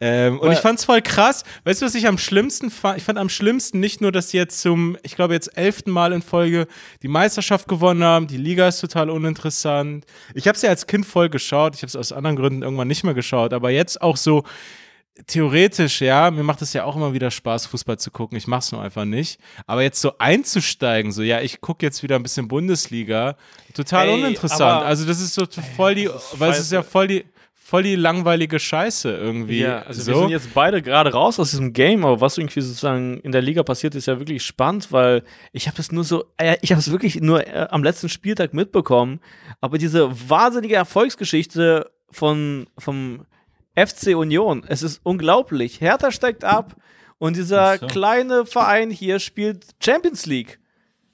Ähm, und ich fand's voll krass. Weißt du, was ich am schlimmsten fand? Ich fand am schlimmsten nicht nur, dass sie jetzt zum, ich glaube, jetzt elften Mal in Folge die Meisterschaft gewonnen haben. Die Liga ist total uninteressant. Ich habe sie als Kind voll geschaut. Ich habe es aus anderen Gründen irgendwann nicht mehr geschaut. Aber jetzt auch so, theoretisch, ja, mir macht es ja auch immer wieder Spaß, Fußball zu gucken. Ich mach's nur einfach nicht. Aber jetzt so einzusteigen, so, ja, ich gucke jetzt wieder ein bisschen Bundesliga, total Ey, uninteressant. aber- Also, das ist so voll die, weil es ist ja voll die, voll die langweilige Scheiße irgendwie. ja, also wir so. sind jetzt beide gerade raus aus diesem Game, aber was irgendwie sozusagen in der Liga passiert, ist ja wirklich spannend, weil ich habe das nur so, äh, ich habe es wirklich nur äh, am letzten Spieltag mitbekommen, aber diese wahnsinnige Erfolgsgeschichte von vom FC Union, es ist unglaublich. Hertha steigt ab und dieser so. kleine Verein hier spielt Champions League.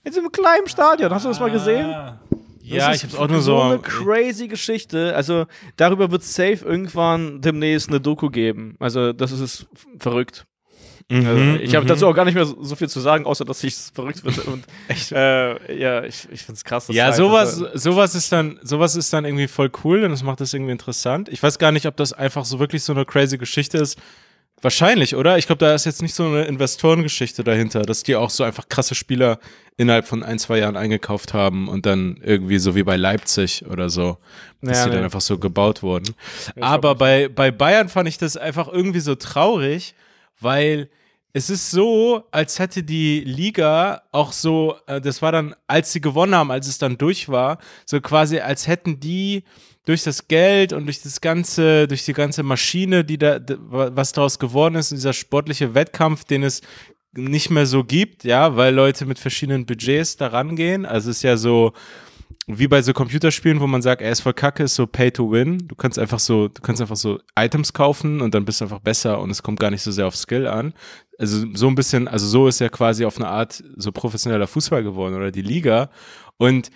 In so einem kleinen Stadion. Hast du das mal gesehen? Ah. Ja, Das ich ist hab's auch nur so so. eine crazy Geschichte. Also darüber wird safe irgendwann demnächst eine Doku geben. Also das ist verrückt. Also, Mhm, ich habe mhm. dazu auch gar nicht mehr so, so viel zu sagen, außer dass ich es verrückt finde. Und *laughs* Echt? äh, ja, ich, ich finde es krass. Ja, sowas, einfach- sowas ist dann, sowas ist dann irgendwie voll cool und das macht das irgendwie interessant. Ich weiß gar nicht, ob das einfach so wirklich so eine crazy Geschichte ist. Wahrscheinlich, oder? Ich glaube, da ist jetzt nicht so eine Investorengeschichte dahinter, dass die auch so einfach krasse Spieler innerhalb von ein, zwei Jahren eingekauft haben und dann irgendwie so wie bei Leipzig oder so, dass Ja, die dann nee. einfach so gebaut wurden. ich Aber bei, bei Bayern fand ich das einfach irgendwie so traurig, weil es ist so, als hätte die Liga auch so, äh, das war dann, als sie gewonnen haben, als es dann durch war, so quasi, als hätten die durch das Geld und durch das ganze, durch die ganze Maschine, die da, was daraus geworden ist, dieser sportliche Wettkampf, den es nicht mehr so gibt, ja, weil Leute mit verschiedenen Budgets da rangehen. Also es ist ja so, wie bei so Computerspielen, wo man sagt, er ist voll kacke, ist so Pay to Win. Du kannst einfach so, du kannst einfach so Items kaufen und dann bist du einfach besser und es kommt gar nicht so sehr auf Skill an. Also so ein bisschen, also so ist ja quasi auf eine Art so professioneller Fußball geworden oder die Liga. Und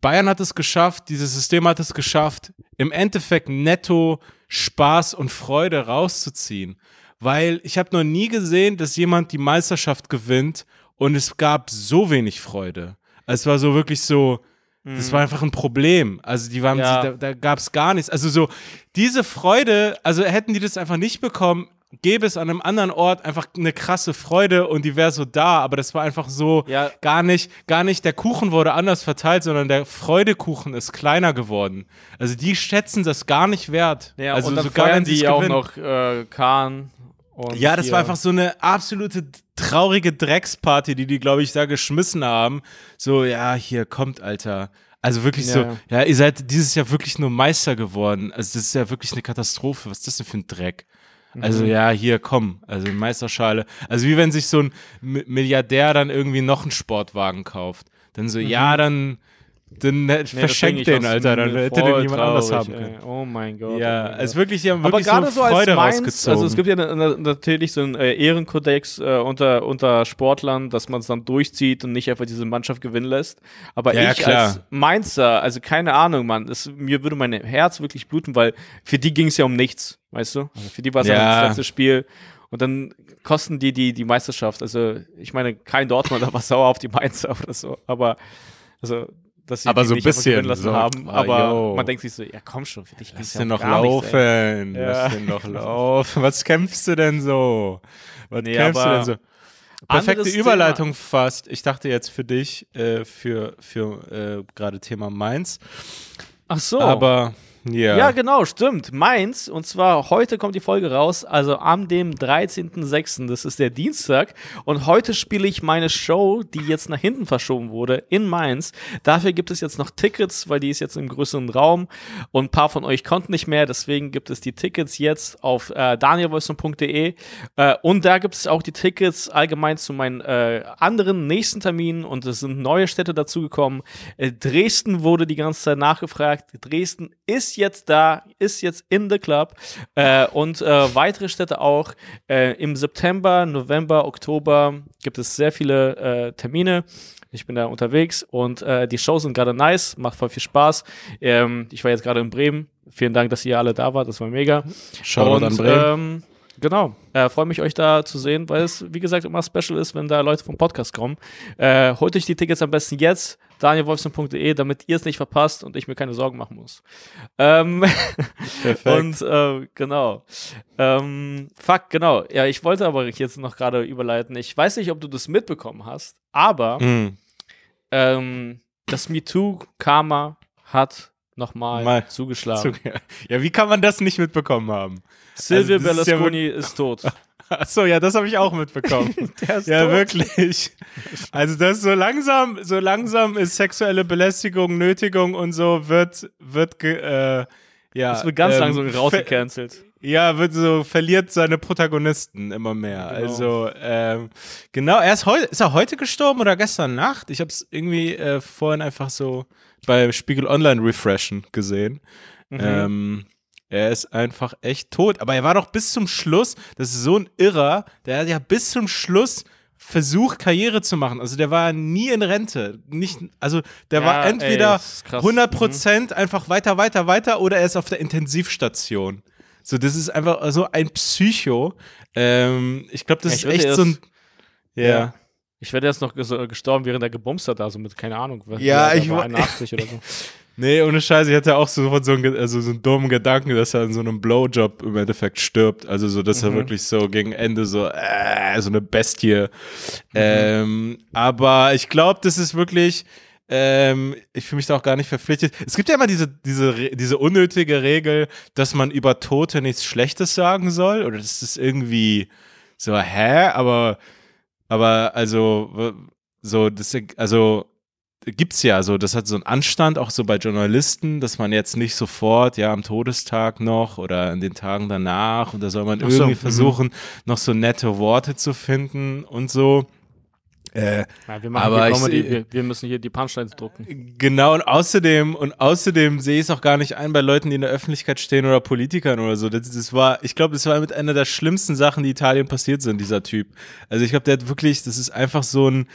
Bayern hat es geschafft, dieses System hat es geschafft, im Endeffekt netto Spaß und Freude rauszuziehen. Weil ich habe noch nie gesehen, dass jemand die Meisterschaft gewinnt und es gab so wenig Freude. Es war so wirklich so, das war einfach ein Problem. Also die waren, Ja. da, da gab es gar nichts. Also so diese Freude, also hätten die das einfach nicht bekommen, gäbe es an einem anderen Ort einfach eine krasse Freude und die wäre so da. Aber das war einfach so Ja. gar nicht, gar nicht. Der Kuchen wurde anders verteilt, sondern der Freudekuchen ist kleiner geworden. Also die schätzen das gar nicht wert. Ja, also und dann sogar wenn die auch gewinnen. noch äh, Kahn. Und Ja, das hier- war einfach so eine absolute traurige Drecksparty, die die, glaube ich, da geschmissen haben. So, ja, hier kommt, Alter. Also wirklich so, Ja. ja, ihr seid dieses Jahr wirklich nur Meister geworden. Also das ist ja wirklich eine Katastrophe. Was ist das denn für ein Dreck? Also Mhm. ja, hier, komm, also Meisterschale. Also wie wenn sich so ein Mi- Milliardär dann irgendwie noch einen Sportwagen kauft. Dann so, ja, dann, dann. Nee, verschenkt den, Alter. Dann hätte den jemand anders haben können. ey. Oh mein Gott. Ja, oh es Gott. wirklich, die haben Aber wirklich gerade so so als Freude Mainz, rausgezogen. also es gibt ja na- na- natürlich so einen äh, Ehrenkodex äh, unter, unter Sportlern, dass man es dann durchzieht und nicht einfach diese Mannschaft gewinnen lässt. Aber Ja, ich klar. als Mainzer, also keine Ahnung, Mann, es, mir würde mein Herz wirklich bluten, weil für die ging es ja um nichts, weißt du? Also für die war es Ja. ja das letzte Spiel. Und dann kosten die, die die Meisterschaft. Also ich meine, kein Dortmunder war *laughs* sauer auf die Mainzer oder so. Aber also dass sie Aber so ein bisschen, lassen so, haben. ah, Aber yo. man denkt sich so, ja komm schon, für dich Lass ja den um noch gar nichts, laufen. Ja. Lass den noch *laughs* laufen. Was kämpfst du denn so? Was Nee, kämpfst du denn so? Perfekte Überleitung fast. Ich dachte jetzt für dich, äh, für, für äh, gerade Thema Mainz. Ach so. Aber ja. Ja, genau, stimmt. Mainz. Und zwar heute kommt die Folge raus, also am dem 13.06. Das ist der Dienstag. Und heute spiele ich meine Show, die jetzt nach hinten verschoben wurde, in Mainz. Dafür gibt es jetzt noch Tickets, weil die ist jetzt im größeren Raum. Und ein paar von euch konnten nicht mehr. Deswegen gibt es die Tickets jetzt auf äh, danielwolfson.de. Äh, und da gibt es auch die Tickets allgemein zu meinen äh, anderen nächsten Terminen. Und es sind neue Städte dazugekommen. Äh, Dresden wurde die ganze Zeit nachgefragt. Dresden ist jetzt da, ist jetzt in the club. Äh, und äh, weitere Städte auch. Äh, Im September, November, Oktober gibt es sehr viele äh, Termine. Ich bin da unterwegs und äh, die Shows sind gerade nice, macht voll viel Spaß. Ähm, ich war jetzt gerade in Bremen. Vielen Dank, dass ihr alle da wart, das war mega. Shoutout und, an Bremen. Ähm, genau, äh, freue mich, euch da zu sehen, weil es, wie gesagt, immer special ist, wenn da Leute vom Podcast kommen. Äh, holt euch die Tickets am besten jetzt, danielwolfson.de, damit ihr es nicht verpasst und ich mir keine Sorgen machen muss. Ähm, *laughs* Perfekt. und äh, genau. Ähm, fuck, genau. Ja, ich wollte aber jetzt noch gerade überleiten. Ich weiß nicht, ob du das mitbekommen hast, aber Mhm. ähm, das MeToo-Karma hat nochmal Mal zugeschlagen. *laughs* So, ja, wie kann man das nicht mitbekommen haben? Silvio Also, das ist ja Berlusconi ist tot. *laughs* Achso, ja, das habe ich auch mitbekommen. *laughs* Der ist ja, tot. wirklich. Also das so langsam, so langsam ist sexuelle Belästigung, Nötigung und so wird, wird, äh, ja. Das wird ganz ähm, langsam rausgecancelt. Ja, wird so, verliert seine Protagonisten immer mehr. Genau. Also, ähm, genau, er ist heute, ist er heute gestorben oder gestern Nacht? Ich habe es irgendwie äh, vorhin einfach so bei Spiegel Online refreshen gesehen. Mhm. Ähm, er ist einfach echt tot. Aber er war doch bis zum Schluss, das ist so ein Irrer, der hat ja bis zum Schluss versucht, Karriere zu machen. Also der war nie in Rente. Nicht, also der Ja, war ey, entweder ist. Mhm. 100 Prozent einfach weiter, weiter, weiter oder er ist auf der Intensivstation. So, das ist einfach so ein Psycho. Ähm, ich glaube, das ist ich würde echt so ein. Ja. Ja. Ich werde jetzt noch ges- gestorben, während er gebumst hat, also mit, keine Ahnung. was- Ja, ich war wa- 81 oder so. *laughs* Nee, ohne Scheiße, ich hatte auch sofort so einen, also so einen dummen Gedanken, dass er in so einem Blowjob im Endeffekt stirbt. Also so, dass er Mhm. wirklich so gegen Ende so, äh, so eine Bestie. Mhm. Ähm, aber ich glaube, das ist wirklich, ähm, ich fühle mich da auch gar nicht verpflichtet. Es gibt ja immer diese, diese, diese unnötige Regel, dass man über Tote nichts Schlechtes sagen soll. Oder das ist irgendwie so, hä? Aber, aber also, so, das, also, gibt's ja so, das hat so einen Anstand auch so bei Journalisten, dass man jetzt nicht sofort, ja, am Todestag noch oder in den Tagen danach und da soll man so, irgendwie mhm. versuchen, noch so nette Worte zu finden und so. Äh, Ja, wir machen Aber ich wir, wir müssen hier die Punchlines drucken. Genau, und außerdem, und außerdem sehe ich es auch gar nicht ein bei Leuten, die in der Öffentlichkeit stehen oder Politikern oder so. Das, das war, ich glaube, das war mit einer der schlimmsten Sachen, die Italien passiert sind, dieser Typ. Also ich glaube, der hat wirklich, das ist einfach so ein,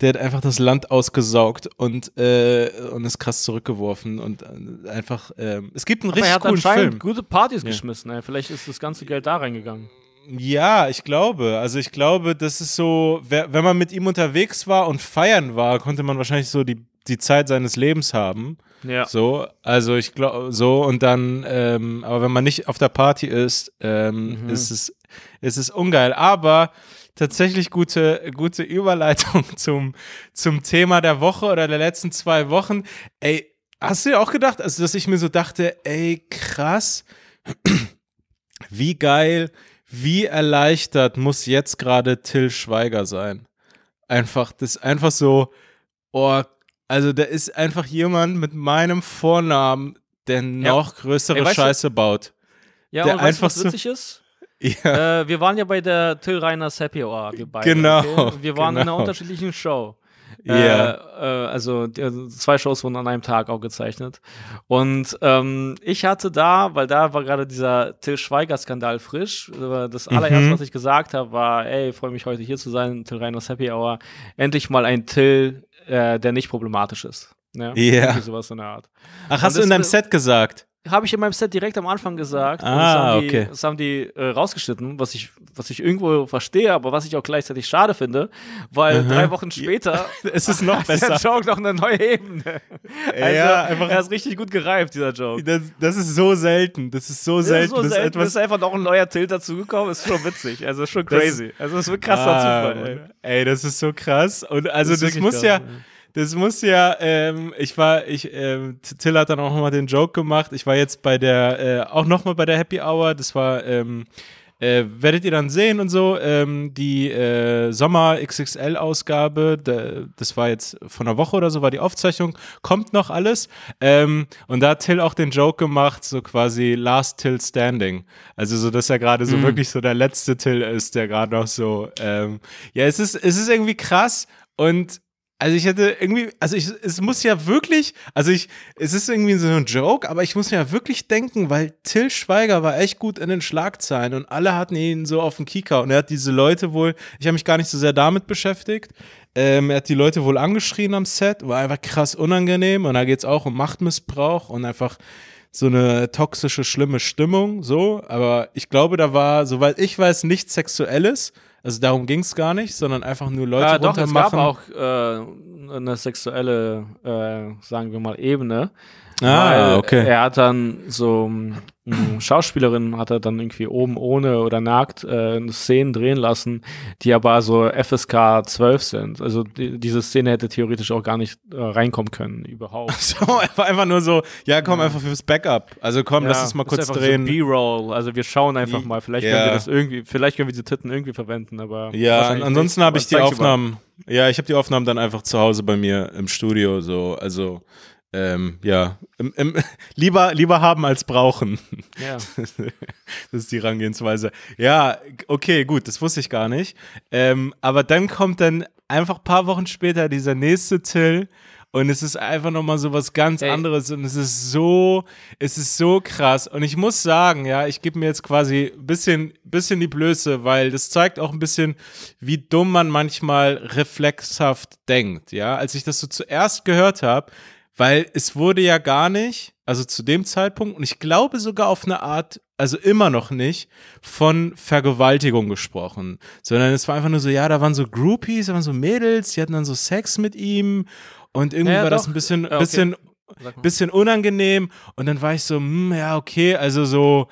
der hat einfach das Land ausgesaugt und, äh, und ist krass zurückgeworfen und äh, einfach, ähm, es gibt einen Aber er richtig hat coolen anscheinend Film. gute Partys geschmissen. Ey. Vielleicht ist das ganze Geld da reingegangen. Ja, ich glaube. Also ich glaube, das ist so, wenn man mit ihm unterwegs war und feiern war, konnte man wahrscheinlich so die, die Zeit seines Lebens haben. Ja. So, also ich glaube, so und dann, ähm, aber wenn man nicht auf der Party ist, ähm, Mhm. ist, es, ist es ungeil. Aber tatsächlich gute, gute Überleitung *laughs* zum, zum Thema der Woche oder der letzten zwei Wochen. Ey, hast du dir auch gedacht, also dass ich mir so dachte, ey, krass, *clears throat* wie geil, wie erleichtert muss jetzt gerade Till Schweiger sein? Einfach, das ist einfach so, oh, also da ist einfach jemand mit meinem Vornamen, der noch größere Ey, weißt du- Scheiße baut. Ja, Der und weißt du, einfach was so- witzig ist? *laughs* Ja, Äh, wir waren ja bei der Till Reiners Happy Hour, wir beide. Genau, Okay? Wir waren in einer genau. unterschiedlichen Show. Ja. Äh, äh, also die, also zwei Shows wurden an einem Tag auch gezeichnet. Und ähm, ich hatte da, weil da war gerade dieser Till Schweiger-Skandal frisch. Das allererste, Mhm. was ich gesagt habe, war, ey, freue mich heute hier zu sein, Till Reiners Happy Hour. Endlich mal ein Till, äh, der nicht problematisch ist. Ja, Ja. Irgendwie sowas in der Art. Ach, hast Und du in deinem Set gesagt? Habe ich in meinem Set direkt am Anfang gesagt. Und Ah, das haben die, okay. Das haben die äh, rausgeschnitten, was ich, was ich irgendwo verstehe, aber was ich auch gleichzeitig schade finde, weil Aha. drei Wochen später *laughs* Es ist noch *laughs* hat der besser. Joke noch eine neue Ebene. *laughs* Also, Ja, einfach- er ist richtig gut gereift, dieser Joke. Das, das ist so selten. Das ist so Das ist selten. so das selten, ist etwas ist einfach noch ein neuer Tilt dazugekommen, ist schon witzig. Also ist schon Das- crazy. also ist ein krasser Ah, Zufall, ey. Ey, das ist so krass. Und also Das das, ist muss krass, ja, ja. Das muss ja, ähm, ich war, ich, ähm, Till hat dann auch nochmal den Joke gemacht. Ich war jetzt bei der, äh, auch nochmal bei der Happy Hour. Das war, ähm, äh, werdet ihr dann sehen und so, ähm, die äh, Sommer XXL-Ausgabe, da- das war jetzt von einer Woche oder so, war die Aufzeichnung, kommt noch alles. Ähm, und da hat Till auch den Joke gemacht, so quasi Last Till Standing. Also so, dass er gerade so wirklich so der letzte Till ist, der gerade noch so, ähm, ja, es ist, es ist irgendwie krass und also ich hätte irgendwie, also ich, es muss ja wirklich, also ich, es ist irgendwie so ein Joke, aber ich muss mir ja wirklich denken, weil Till Schweiger war echt gut in den Schlagzeilen und alle hatten ihn so auf dem Kieker und er hat diese Leute wohl, ich habe mich gar nicht so sehr damit beschäftigt, ähm, er hat die Leute wohl angeschrien am Set, war einfach krass unangenehm und da geht es auch um Machtmissbrauch und einfach so eine toxische, schlimme Stimmung, so, aber ich glaube, da war, soweit ich weiß, nichts Sexuelles, also darum ging es gar nicht, sondern einfach nur Leute Ja, doch, es gab runtermachen. auch äh, eine sexuelle, äh, sagen wir mal, Ebene. Ah, okay. Er hat dann so mh, Schauspielerin hat er dann irgendwie oben ohne oder nackt äh, Szenen drehen lassen, die aber so FSK 12 sind. Also die, diese Szene hätte theoretisch auch gar nicht äh, reinkommen können überhaupt. *laughs* So, einfach, einfach nur so, ja, komm, einfach fürs Backup. Also komm, lass uns mal kurz drehen. So B-Roll, also wir schauen einfach mal. Vielleicht ja. können wir das irgendwie, vielleicht können wir diese Titten irgendwie verwenden, aber ja, ansonsten habe ich die Aufnahmen, ja, ich habe die Aufnahmen dann einfach zu Hause bei mir im Studio, so, also, ähm, ja, im, im, *laughs* lieber, lieber haben als brauchen. Ja. *laughs* das ist die Herangehensweise. Ja, okay, gut, das wusste ich gar nicht. Ähm, aber dann kommt dann einfach ein paar Wochen später dieser nächste Till und es ist einfach nochmal so was ganz Ey. anderes und es ist so, es ist so krass. Und ich muss sagen, ja, ich gebe mir jetzt quasi ein bisschen, bisschen die Blöße, weil das zeigt auch ein bisschen, wie dumm man manchmal reflexhaft denkt, ja. Als ich das so zuerst gehört habe, weil es wurde ja gar nicht, also zu dem Zeitpunkt, und ich glaube sogar auf eine Art, also immer noch nicht, von Vergewaltigung gesprochen, sondern es war einfach nur so, ja, da waren so Groupies, da waren so Mädels, die hatten dann so Sex mit ihm und irgendwie Ja, war das doch. ein bisschen, Ja, okay. bisschen, bisschen unangenehm und dann war ich so, hm, ja, okay, also so,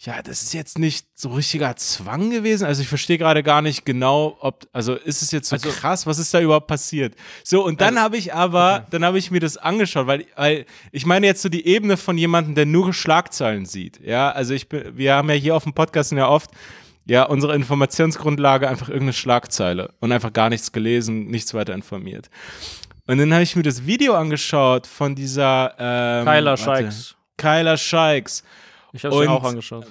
ja, das ist jetzt nicht so richtiger Zwang gewesen. Also ich verstehe gerade gar nicht genau, ob, also ist es jetzt so Also- krass, was ist da überhaupt passiert? So, und dann Also- habe ich aber, okay. dann habe ich mir das angeschaut, weil, weil ich meine jetzt so die Ebene von jemandem, der nur Schlagzeilen sieht. Ja, also ich bin, wir haben ja hier auf dem Podcast ja oft, ja, unsere Informationsgrundlage einfach irgendeine Schlagzeile und einfach gar nichts gelesen, nichts weiter informiert. Und dann habe ich mir das Video angeschaut von dieser ähm, Kyla Scheiks. Kyla Scheiks. Ich habe es mir auch angeschaut.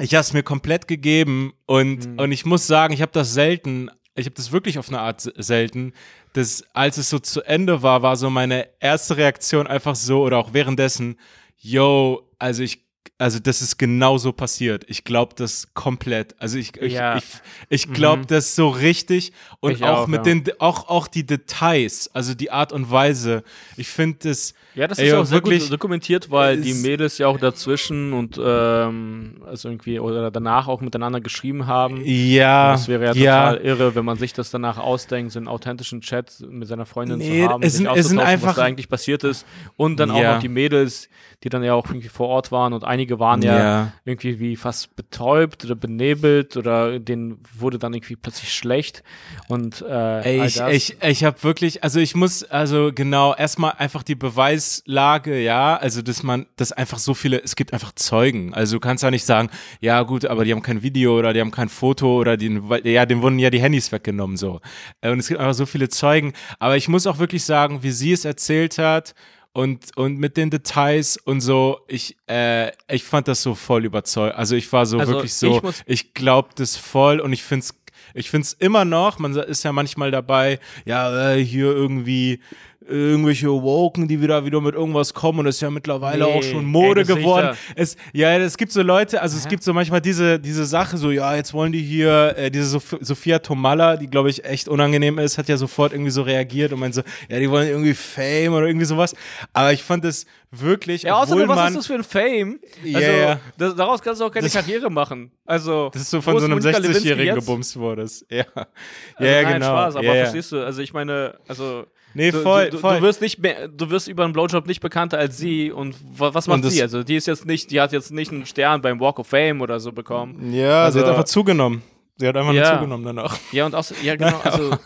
Ich habe es mir komplett gegeben und, Mhm. und ich muss sagen, ich habe das selten ich habe das wirklich auf eine Art selten, dass als es so zu Ende war, war so meine erste Reaktion einfach so oder auch währenddessen, yo, also ich also das ist genauso passiert. Ich glaube das komplett. Also ich, ich, Ja. ich, ich glaube Mhm. das so richtig und Ich auch, mit ja. den auch auch die Details, also die Art und Weise. Ich finde das Ja, das Ey, ist auch sehr wirklich, gut dokumentiert, weil die Mädels ja auch dazwischen und ähm, also irgendwie oder danach auch miteinander geschrieben haben. ja Das wäre ja ja total irre, wenn man sich das danach ausdenkt, so einen authentischen Chat mit seiner Freundin Nee, zu haben, es sich sind- es sind einfach- was da eigentlich passiert ist. Und dann auch noch die Mädels, die dann ja auch irgendwie vor Ort waren und einige waren ja, Ja. irgendwie wie fast betäubt oder benebelt oder denen wurde dann irgendwie plötzlich schlecht und äh, ich, ich, ich habe wirklich, also ich muss, also genau, erstmal einfach die Beweislage, ja, also dass man, dass einfach so viele, es gibt einfach Zeugen. Also du kannst ja nicht sagen, ja gut, aber die haben kein Video oder die haben kein Foto oder die, ja, denen wurden ja die Handys weggenommen so. Und es gibt einfach so viele Zeugen. Aber ich muss auch wirklich sagen, wie sie es erzählt hat und, und mit den Details und so, ich, äh, ich fand das so voll überzeugt. Also ich war so Also wirklich so, ich ich glaube das voll und ich finde es ich finde es immer noch, man ist ja manchmal dabei, ja, äh, hier irgendwie irgendwelche Woken, die wieder wieder mit irgendwas kommen und das ist ja mittlerweile Nee, auch schon Mode ey, geworden. Es, ja, es gibt so Leute, also es gibt so manchmal diese, diese Sache, so, ja, jetzt wollen die hier, äh, diese Sof Sophia Tomalla, die glaube ich echt unangenehm ist, hat ja sofort irgendwie so reagiert und meint so, ja, die wollen irgendwie Fame oder irgendwie sowas. Aber ich fand es wirklich, ja, außerdem, was ist das für ein Fame? Ja, Also, ja. Das, daraus kannst du auch keine Das- Karriere machen. Also, das ist so von so einem Monica Lewinsky 60-Jährigen jetzt? gebumst wurdest. Ja, Also, ja, nein, genau. Spaß, aber ja. verstehst du? Also ich meine, also Nee, du, voll, du, voll. du wirst nicht mehr, du wirst über einen Blowjob nicht bekannter als sie und wa- was macht Und sie? Also die ist jetzt nicht, die hat jetzt nicht einen Stern beim Walk of Fame oder so bekommen. Ja, Also- sie hat einfach zugenommen. Sie hat einfach nur Ja. zugenommen danach. Ja und außer, ja genau, *laughs* also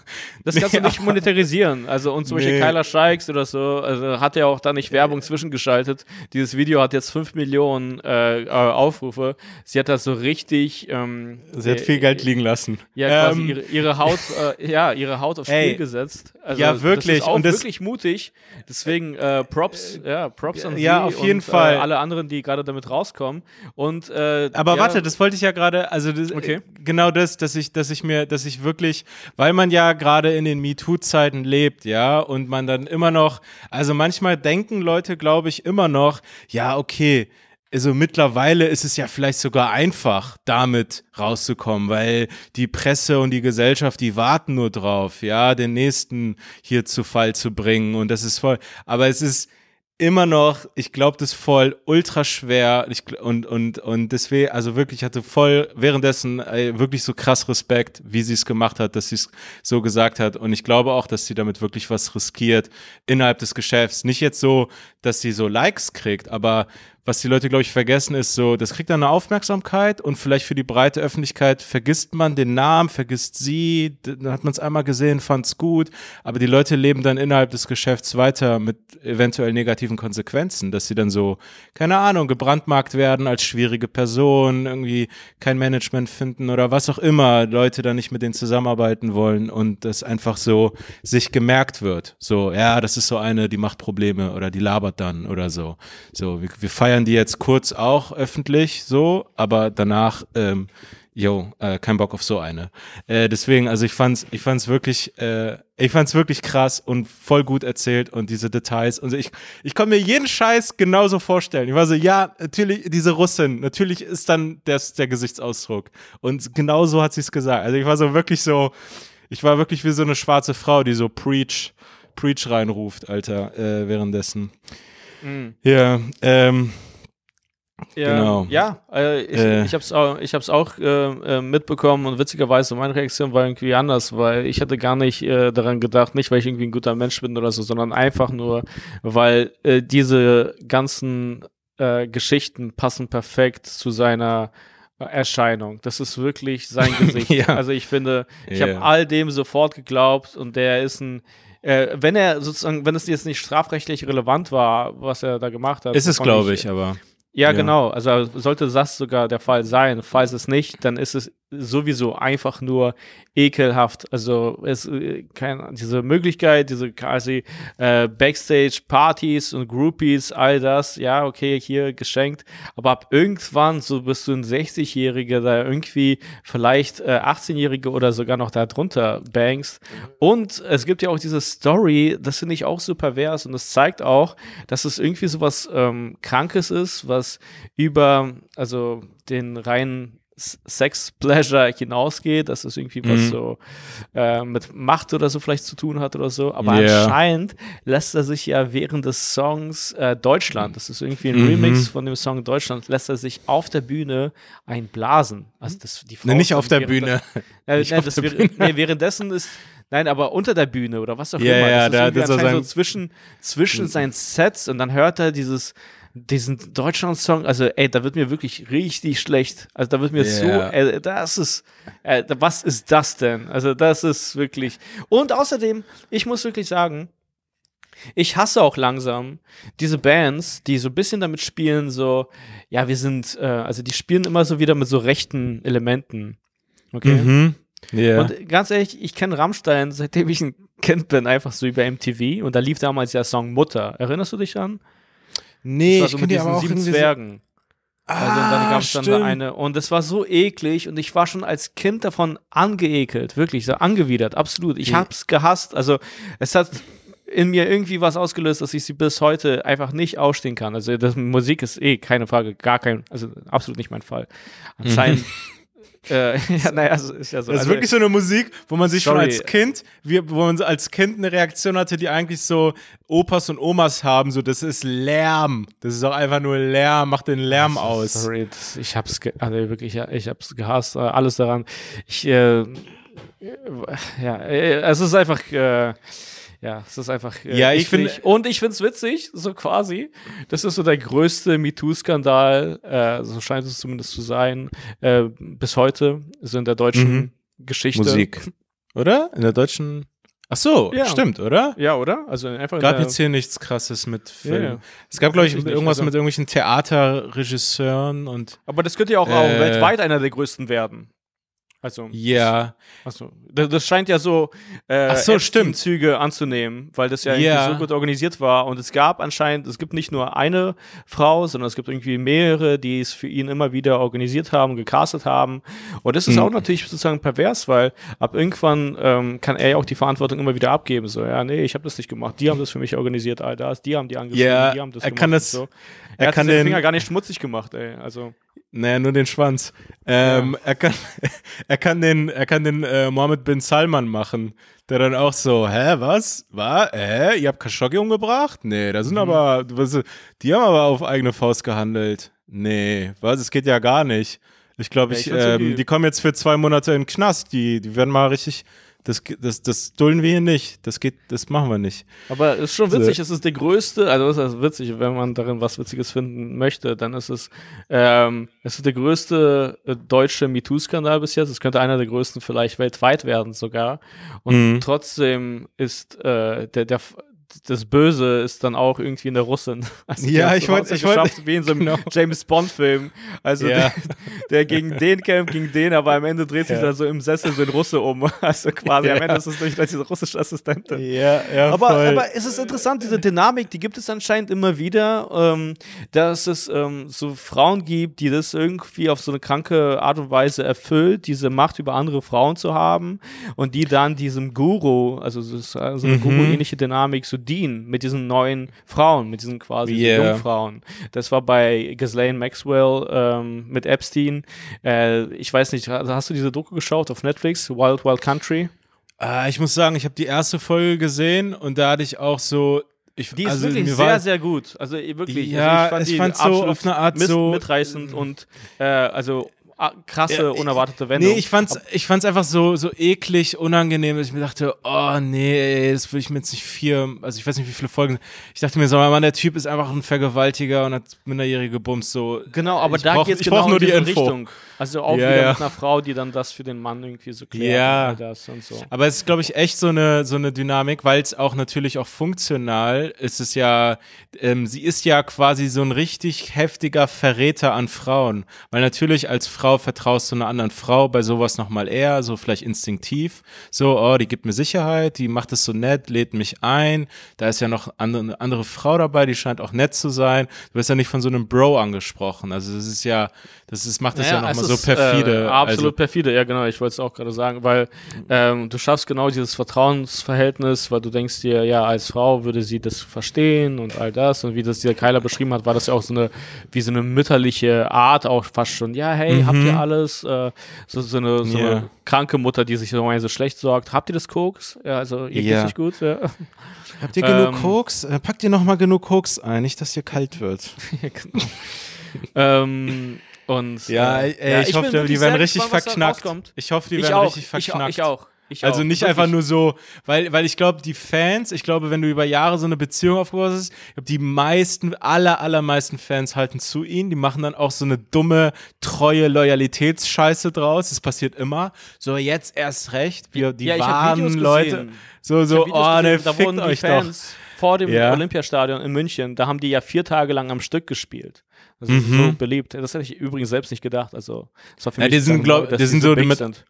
das kannst du nicht monetarisieren. Also und zum Beispiel Nee. Kyla Scheiks oder so, also hat ja auch da nicht Werbung zwischengeschaltet. Dieses Video hat jetzt 5 Millionen äh, äh, Aufrufe. Sie hat das so richtig ähm, Sie hat äh, viel Geld liegen lassen. Ja, quasi Ähm, ihre, ihre Haut, äh, *laughs* ja, ihre Haut aufs Ey, Spiel gesetzt. Also, ja, wirklich. Das ist auch Und das- wirklich mutig. Deswegen äh, Props, ja, Props an ja, sie auf jeden und, Fall. Äh, alle anderen, die gerade damit rauskommen. Und äh, Aber ja, warte, das wollte ich ja gerade, also das, Okay. Genau das, dass ich, dass ich mir, dass ich wirklich, weil man ja gerade in den MeToo-Zeiten lebt, ja, und man dann immer noch, also manchmal denken Leute, glaube ich, immer noch, ja, okay, also mittlerweile ist es ja vielleicht sogar einfach, damit rauszukommen, weil die Presse und die Gesellschaft, die warten nur drauf, ja, den nächsten hier zu Fall zu bringen und das ist voll, aber es ist immer noch, ich glaube, das voll ultra schwer ich, und, und, und deswegen, also wirklich, ich hatte voll währenddessen ey, wirklich so krass Respekt, wie sie es gemacht hat, dass sie es so gesagt hat und ich glaube auch, dass sie damit wirklich was riskiert innerhalb des Geschäfts. Nicht jetzt so, dass sie so Likes kriegt, aber was die Leute, glaube ich, vergessen, ist so, das kriegt dann eine Aufmerksamkeit und vielleicht für die breite Öffentlichkeit vergisst man den Namen, vergisst sie, dann hat man es einmal gesehen, fand es gut, aber die Leute leben dann innerhalb des Geschäfts weiter mit eventuell negativen Konsequenzen, dass sie dann so, keine Ahnung, gebrandmarkt werden als schwierige Person, irgendwie kein Management finden oder was auch immer, Leute dann nicht mit denen zusammenarbeiten wollen und das einfach so sich gemerkt wird. So, ja, das ist so eine, die macht Probleme oder die labert dann oder so. So, wir, wir feiern die jetzt kurz auch öffentlich so, aber danach, ähm, yo, äh, kein Bock auf so eine. Äh, deswegen, also ich fand's, ich fand's wirklich, äh, ich fand's wirklich krass und voll gut erzählt und diese Details und so. ich, ich konnte mir jeden Scheiß genauso vorstellen. Ich war so, ja, natürlich, diese Russin, natürlich ist dann das, der Gesichtsausdruck. Und genau so hat sie es gesagt. Also ich war so wirklich so, ich war wirklich wie so eine schwarze Frau, die so Preach, Preach reinruft, Alter, äh, währenddessen. Mhm. Ja, ähm, Ja, Genau. Ja, äh, ich, Äh. ich habe es auch, ich hab's auch äh, äh, mitbekommen und witzigerweise meine Reaktion war irgendwie anders, weil ich hatte gar nicht äh, daran gedacht, nicht weil ich irgendwie ein guter Mensch bin oder so, sondern einfach nur, weil diese ganzen Geschichten passen perfekt zu seiner Erscheinung. Das ist wirklich sein *laughs* Gesicht. Ja. Also ich finde, ich Ja. habe all dem sofort geglaubt und der ist ein äh, wenn er sozusagen, wenn es jetzt nicht strafrechtlich relevant war, was er da gemacht hat, ist es, glaube ich, aber. Ja, Ja. genau. Also sollte das sogar der Fall sein. Falls es nicht, dann ist es sowieso einfach nur ekelhaft. Also es äh, kein, diese Möglichkeit, diese quasi äh, Backstage-Partys und Groupies, all das, ja, okay, hier geschenkt. Aber ab irgendwann, so bist du ein 60-Jähriger, da irgendwie vielleicht äh, 18-Jährige oder sogar noch da drunter bangst. Und es gibt ja auch diese Story, das finde ich auch super pervers und das zeigt auch, dass es irgendwie so was ähm, Krankes ist, was über, also den reinen Sex-Pleasure hinausgeht, dass es irgendwie mhm. was so äh, mit Macht oder so vielleicht zu tun hat oder so. Aber yeah. anscheinend lässt er sich ja während des Songs äh, Deutschland, das ist irgendwie ein mhm. Remix von dem Song Deutschland, lässt er sich auf der Bühne einblasen. Also das, die Frau nee, nicht auf der Bühne. Der, äh, *laughs* nee, das wäre, Bühne. Nee, währenddessen ist Nein, aber unter der Bühne oder was auch yeah, immer. Ja, das ist da, so zwischen, zwischen seinen Sets und dann hört er dieses diesen Deutschland-Song, also ey, da wird mir wirklich richtig schlecht. Also da wird mir yeah. so, ey, das ist, äh, was ist das denn? Also das ist wirklich. Und außerdem, ich muss wirklich sagen, ich hasse auch langsam diese Bands, die so ein bisschen damit spielen, so, ja, wir sind, äh, also die spielen immer so wieder mit so rechten Elementen. Okay? Mhm. Yeah. Und ganz ehrlich, ich kenne Rammstein, seitdem ich ein Kind bin, einfach so über MTV. Und da lief damals der Song Mutter. Erinnerst du dich an? Nee, das war so ich mit diesen sieben Zwergen. Ah, also, und dann gab es dann da eine. Und das war so eklig und ich war schon als Kind davon angeekelt, wirklich, so angewidert, absolut. Ich hab's gehasst. Also, es hat in mir irgendwie was ausgelöst, dass ich sie bis heute einfach nicht ausstehen kann. Also, das Musik ist eh keine Frage, gar kein, also absolut nicht mein Fall. Anscheinend Äh, *laughs* ja, naja, also ist ja so. Das ist also, wirklich so eine Musik, wo man sich sorry. schon als Kind, wo man als Kind eine Reaktion hatte, die eigentlich so Opas und Omas haben, so das ist Lärm. Das ist auch einfach nur Lärm, macht den Lärm also, aus. Sorry, das, ich hab's, also wirklich, ich hab's gehasst, äh, alles daran. Ich, äh, ja, äh, es ist einfach, äh, ja, es ist einfach. Äh, ja, ich finde. Und ich finde es witzig, so quasi. Das ist so der größte MeToo-Skandal, äh, so scheint es zumindest zu sein, äh, bis heute, so in der deutschen mhm. Geschichte. Musik. Oder? In der deutschen. Ach so, ja. stimmt, oder? Ja, oder? Also einfach. Gab jetzt hier nichts Krasses mit Film. Ja, ja. Es gab, glaube ich, irgendwas also mit irgendwelchen Theaterregisseuren und. Aber das könnte ja auch, äh, auch weltweit einer der größten werden. Also, ja. Also, das, das scheint ja so, äh, so Züge anzunehmen, weil das ja yeah. so gut organisiert war. Und es gab anscheinend, es gibt nicht nur eine Frau, sondern es gibt irgendwie mehrere, die es für ihn immer wieder organisiert haben, gecastet haben. Und das ist mhm. auch natürlich sozusagen pervers, weil ab irgendwann ähm, kann er ja auch die Verantwortung immer wieder abgeben. So, ja, nee, ich habe das nicht gemacht. Die haben das für mich organisiert, all das. Die haben die angefangen, yeah, die haben das er gemacht. Kann das, so. Er, er kann den Finger gar nicht schmutzig gemacht, ey. Also. Naja, nur den Schwanz. Ähm, ja. er, kann, *laughs* er kann den, er kann den äh, Mohammed bin Salman machen, der dann auch so, hä, was? Was? Hä? Ihr habt Khashoggi umgebracht? Nee, da sind mhm. aber, was, die haben aber auf eigene Faust gehandelt. Nee, was? Es geht ja gar nicht. Ich glaube, ja, ich, ich ähm, die kommen jetzt für zwei Monate in den Knast. Die, die werden mal richtig das, das, das dulden wir hier nicht. Das geht, das machen wir nicht. Aber es ist schon witzig, es ist der größte, also es ist witzig, wenn man darin was Witziges finden möchte, dann ist es, ähm, es ist der größte äh, deutsche MeToo-Skandal bis jetzt. Es könnte einer der größten vielleicht weltweit werden sogar. Und mhm. trotzdem ist äh, der, der, das Böse ist dann auch irgendwie eine Russin. *laughs* Also ja, ich wollte, ich wollte, wie in so einem *laughs* genau. James Bond Film. Also ja. der, der, gegen *laughs* den kämpft, gegen den, aber am Ende dreht sich ja. dann so im Sessel so ein Russe um. Also quasi ja. am Ende ist es durch diese russische Assistentin. Ja, ja. Aber, voll. aber es ist interessant, diese Dynamik, die gibt es anscheinend immer wieder, ähm, dass es ähm, so Frauen gibt, die das irgendwie auf so eine kranke Art und Weise erfüllt, diese Macht über andere Frauen zu haben und die dann diesem Guru, also so, eine mhm. Guru-ähnliche Dynamik so dienen mit diesen neuen Frauen, mit diesen quasi yeah. Jungfrauen. Das war bei Ghislaine Maxwell ähm, mit Epstein. Äh, ich weiß nicht, hast du diese Doku geschaut auf Netflix, Wild Wild Country? Äh, ich muss sagen, ich habe die erste Folge gesehen und da hatte ich auch so ich, die ist also wirklich sehr, sehr gut. Also wirklich. Ja, also ich fand, ich fand so auf eine Art so mitreißend und äh, also krasse, ja, unerwartete Wendung. Nee, ich fand's, ich fand's einfach so, so eklig, unangenehm, dass ich mir dachte, oh nee, das will ich mir jetzt nicht vier, also ich weiß nicht, wie viele Folgen. Ich dachte mir so, Mann, der Typ ist einfach ein Vergewaltiger und hat minderjährige Bums, so. Genau, aber da brauch, geht's ich genau nur in die Info. Richtung. Also auch ja, wieder ja. mit einer Frau, die dann das für den Mann irgendwie so klärt. Ja. Das und so. Aber es ist, glaube ich, echt so eine, so eine Dynamik, weil es auch natürlich auch funktional ist es ja, ähm, sie ist ja quasi so ein richtig heftiger Verräter an Frauen. Weil natürlich als Frau Frau vertraust du einer anderen Frau bei sowas nochmal eher, so vielleicht instinktiv. So, oh, die gibt mir Sicherheit, die macht es so nett, lädt mich ein. Da ist ja noch eine andere Frau dabei, die scheint auch nett zu sein. Du wirst ja nicht von so einem Bro angesprochen. Also das ist ja, das ist, macht das naja, ja nochmal so perfide. Äh, absolut also. perfide, ja genau, ich wollte es auch gerade sagen, weil ähm, du schaffst genau dieses Vertrauensverhältnis, weil du denkst dir, ja, als Frau würde sie das verstehen und all das. Und wie das dieser Keiler beschrieben hat, war das ja auch so eine, wie so eine mütterliche Art auch fast schon. Ja, hey, mhm. Habt ihr alles? Äh, so, so, eine, so yeah. eine kranke Mutter, die sich so, so schlecht sorgt. Habt ihr das Koks? Ja, also ihr yeah. geht's euch gut? Ja. Habt ihr genug ähm, Koks? Äh, packt ihr noch mal genug Koks ein, nicht, dass hier kalt wird. *laughs* ja, genau. ähm, und, ja, äh, ey, ja, ich, ich, hoffe, die werden richtig verknackt. Ich hoffe, die werden richtig verknackt. Ich, ich auch. Ich also nicht Wirklich? einfach nur so, weil, weil ich glaube, die Fans, ich glaube, wenn du über Jahre so eine Beziehung aufgebaut hast, ich glaube, die meisten, aller, allermeisten Fans halten zu ihnen, die machen dann auch so eine dumme, treue Loyalitätsscheiße draus. Das passiert immer. So, jetzt erst recht. Wir, die ja, wahren Leute. So, so, oh, ne, da fickt euch Fans doch. Vor dem ja. Olympiastadion in München, da haben die ja vier Tage lang am Stück gespielt. Das ist mhm. so beliebt. Das hätte ich übrigens selbst nicht gedacht. Also, das war für ja, mich die sind, glaub, die sind so, so mit, sind.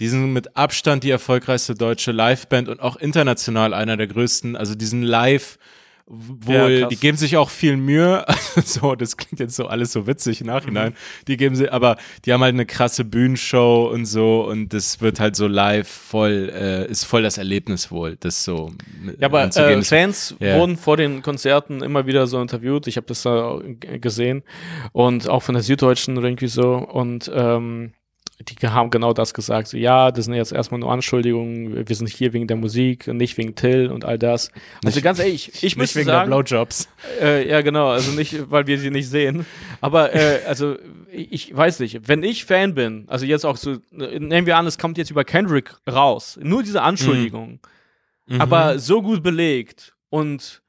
Die sind mit Abstand die erfolgreichste deutsche Liveband und auch international einer der größten. Also diesen Live wohl, ja, die geben sich auch viel Mühe. *laughs* so, das klingt jetzt so alles so witzig im Nachhinein. Mhm. Die geben sie, aber die haben halt eine krasse Bühnenshow und so und das wird halt so live voll, äh, ist voll das Erlebnis wohl, das so. Ja, aber äh, Fans ja. wurden vor den Konzerten immer wieder so interviewt. Ich habe das da gesehen und auch von der Süddeutschen irgendwie so und ähm, die haben genau das gesagt. So, ja, das sind jetzt erstmal nur Anschuldigungen. Wir sind hier wegen der Musik und nicht wegen Till und all das. Also nicht, ganz ehrlich, ich, ich nicht wegen sagen, der Blowjobs. Äh, ja, genau. Also nicht, weil wir sie nicht sehen. Aber äh, also ich weiß nicht. Wenn ich Fan bin, also jetzt auch so, nehmen wir an, es kommt jetzt über Kendrick raus. Nur diese Anschuldigung. Mhm. Aber so gut belegt und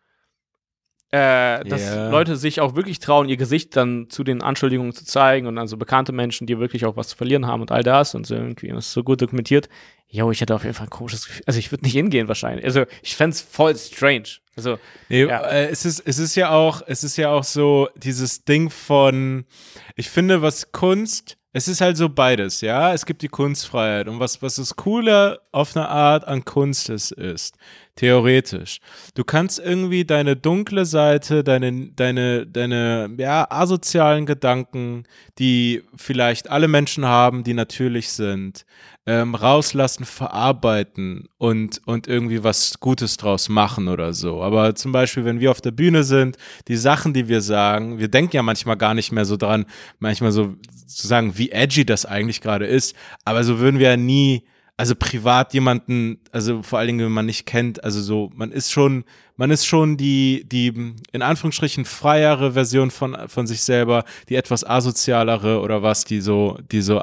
äh, dass yeah. Leute sich auch wirklich trauen, ihr Gesicht dann zu den Anschuldigungen zu zeigen und dann so bekannte Menschen, die wirklich auch was zu verlieren haben und all das und so irgendwie und das ist so gut dokumentiert. Jo, ich hätte auf jeden Fall ein komisches Gefühl. Also ich würde nicht hingehen wahrscheinlich. Also ich fände es voll strange. Also nee, ja. äh, es ist es ist ja auch es ist ja auch so dieses Ding von ich finde was Kunst es ist halt so beides, ja. Es gibt die Kunstfreiheit und was, was das Coole auf eine Art an Kunst ist, ist, theoretisch. Du kannst irgendwie deine dunkle Seite, deine, deine, deine, ja, asozialen Gedanken, die vielleicht alle Menschen haben, die natürlich sind, ähm, rauslassen, verarbeiten und, und irgendwie was Gutes draus machen oder so. Aber zum Beispiel, wenn wir auf der Bühne sind, die Sachen, die wir sagen, wir denken ja manchmal gar nicht mehr so dran, manchmal so zu sagen, wie edgy das eigentlich gerade ist, aber so würden wir ja nie also privat jemanden, also vor allen Dingen, wenn man nicht kennt, also so, man ist schon, man ist schon die, die in Anführungsstrichen freiere Version von, von sich selber, die etwas asozialere oder was, die so, die so,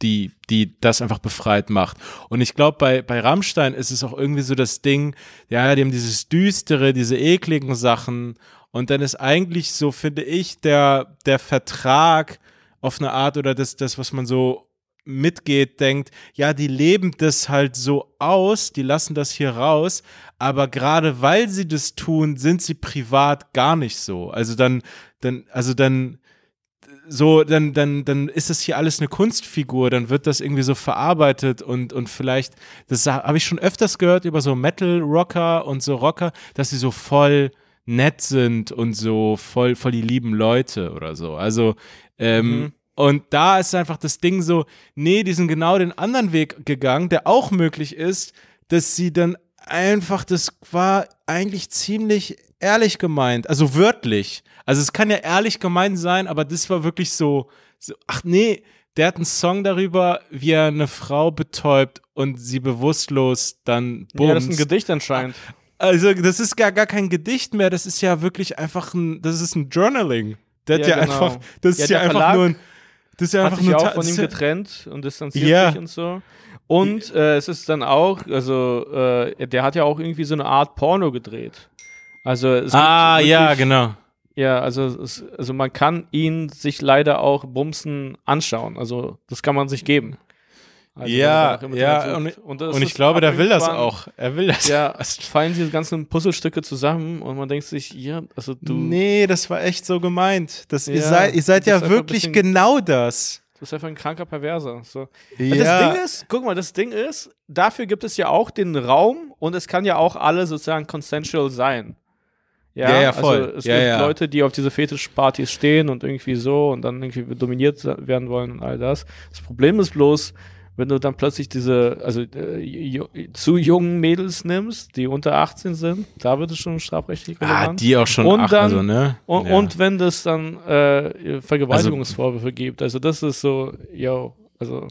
die, die das einfach befreit macht. Und ich glaube, bei, bei Rammstein ist es auch irgendwie so das Ding, ja, die haben dieses Düstere, diese ekligen Sachen. Und dann ist eigentlich so, finde ich, der, der Vertrag auf eine Art oder das, das, was man so mitgeht, denkt, ja, die leben das halt so aus, die lassen das hier raus, aber gerade weil sie das tun, sind sie privat gar nicht so. Also dann, dann, also dann so, dann, dann, dann ist das hier alles eine Kunstfigur, dann wird das irgendwie so verarbeitet und, und vielleicht, das habe ich schon öfters gehört über so Metal-Rocker und so Rocker, dass sie so voll nett sind und so voll, voll die lieben Leute oder so. Also, ähm, mhm. Und da ist einfach das Ding so, nee, die sind genau den anderen Weg gegangen, der auch möglich ist, dass sie dann einfach, das war eigentlich ziemlich ehrlich gemeint, also wörtlich. Also es kann ja ehrlich gemeint sein, aber das war wirklich so, so ach nee, der hat einen Song darüber, wie er eine Frau betäubt und sie bewusstlos dann bumst. Ja, das ist ein Gedicht anscheinend. Also das ist gar, gar kein Gedicht mehr, das ist ja wirklich einfach ein, das ist ein Journaling. Der ja, hat ja genau. einfach, das ja, ist ja einfach Verlag nur ein, das ist ja einfach nur auch von ihm getrennt und distanziert ja. sich und so. Und äh, es ist dann auch, also äh, der hat ja auch irgendwie so eine Art Porno gedreht. Also ah, wirklich, ja, genau. Ja, also, es, also man kann ihn sich leider auch Bumsen anschauen. Also das kann man sich geben. Also ja, ja, und, und, und ich glaube, der will das auch. Er will das. Ja, *laughs* es fallen diese ganzen Puzzlestücke zusammen und man denkt sich, ja, also du. Nee, das war echt so gemeint. Das, ja, ihr seid, ihr seid ja wirklich genau das. Das ist einfach ein kranker Perverser. So. Ja. Das Ding ist, guck mal, das Ding ist, dafür gibt es ja auch den Raum und es kann ja auch alle sozusagen consensual sein. Ja, ja, voll. Also es Ja, gibt ja. Leute, die auf diese Fetischpartys stehen und irgendwie so und dann irgendwie dominiert werden wollen und all das. Das Problem ist bloß, wenn du dann plötzlich diese, also äh, zu jungen Mädels nimmst, die unter 18 sind, da wird es schon strafrechtlich Ah, relevant. die auch schon Und dann- also, ne? Und, ja. und wenn das dann äh, Vergewaltigungsvorwürfe gibt, also das ist so, yo, also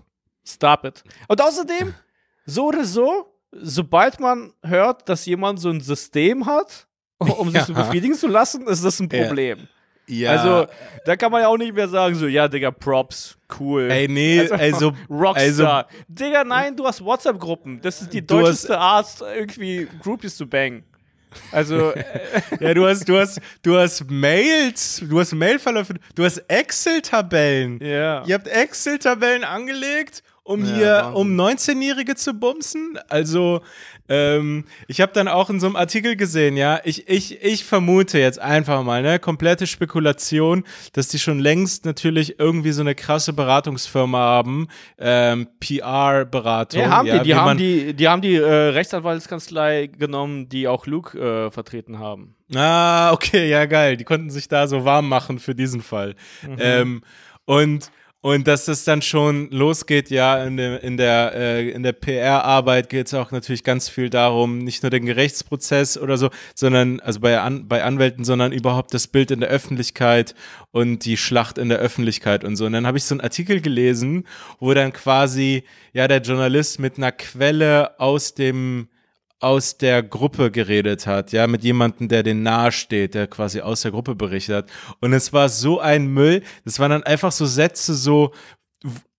stop it. Und außerdem, *laughs* so oder so, sobald man hört, dass jemand so ein System hat, um sich *laughs* Ja. zu befriedigen zu lassen, ist das ein. Problem. ja. Also, da kann man ja auch nicht mehr sagen, so, ja, Digga, Props, cool. ey, nee, Also, also, *laughs* Rockstar. Digga, nein, du hast WhatsApp-Gruppen. Das ist die deutscheste Art, irgendwie Groupies zu bangen. Also, *laughs* ja, du hast, du hast, du hast Mails, du hast Mailverläufe, du hast Excel-Tabellen. ja. Ihr habt Excel-Tabellen angelegt, um Ja, hier, Wahnsinn. um 19-Jährige zu bumsen. Also, ähm, ich habe dann auch in so einem Artikel gesehen, ja, ich, ich, ich vermute jetzt einfach mal, ne, komplette Spekulation, dass die schon längst natürlich irgendwie so eine krasse Beratungsfirma haben, ähm, PR-Beratung. Ja, haben ja, die. Die haben die, die haben die äh, Rechtsanwaltskanzlei genommen, die auch Luke äh, vertreten haben. Ah, okay, ja, geil. Die konnten sich da so warm machen für diesen Fall. Mhm. Ähm, und, und dass das dann schon losgeht, ja, in der, in der, äh, in der PR-Arbeit geht es auch natürlich ganz viel darum, nicht nur den Gerichtsprozess oder so, sondern, also bei, An bei Anwälten, sondern überhaupt das Bild in der Öffentlichkeit und die Schlacht in der Öffentlichkeit und so. Und dann habe ich so einen Artikel gelesen, wo dann quasi, ja, der Journalist mit einer Quelle aus dem aus der Gruppe geredet hat, ja, mit jemandem, der den nahe steht, der quasi aus der Gruppe berichtet hat. Und es war so ein Müll, das waren dann einfach so Sätze, so,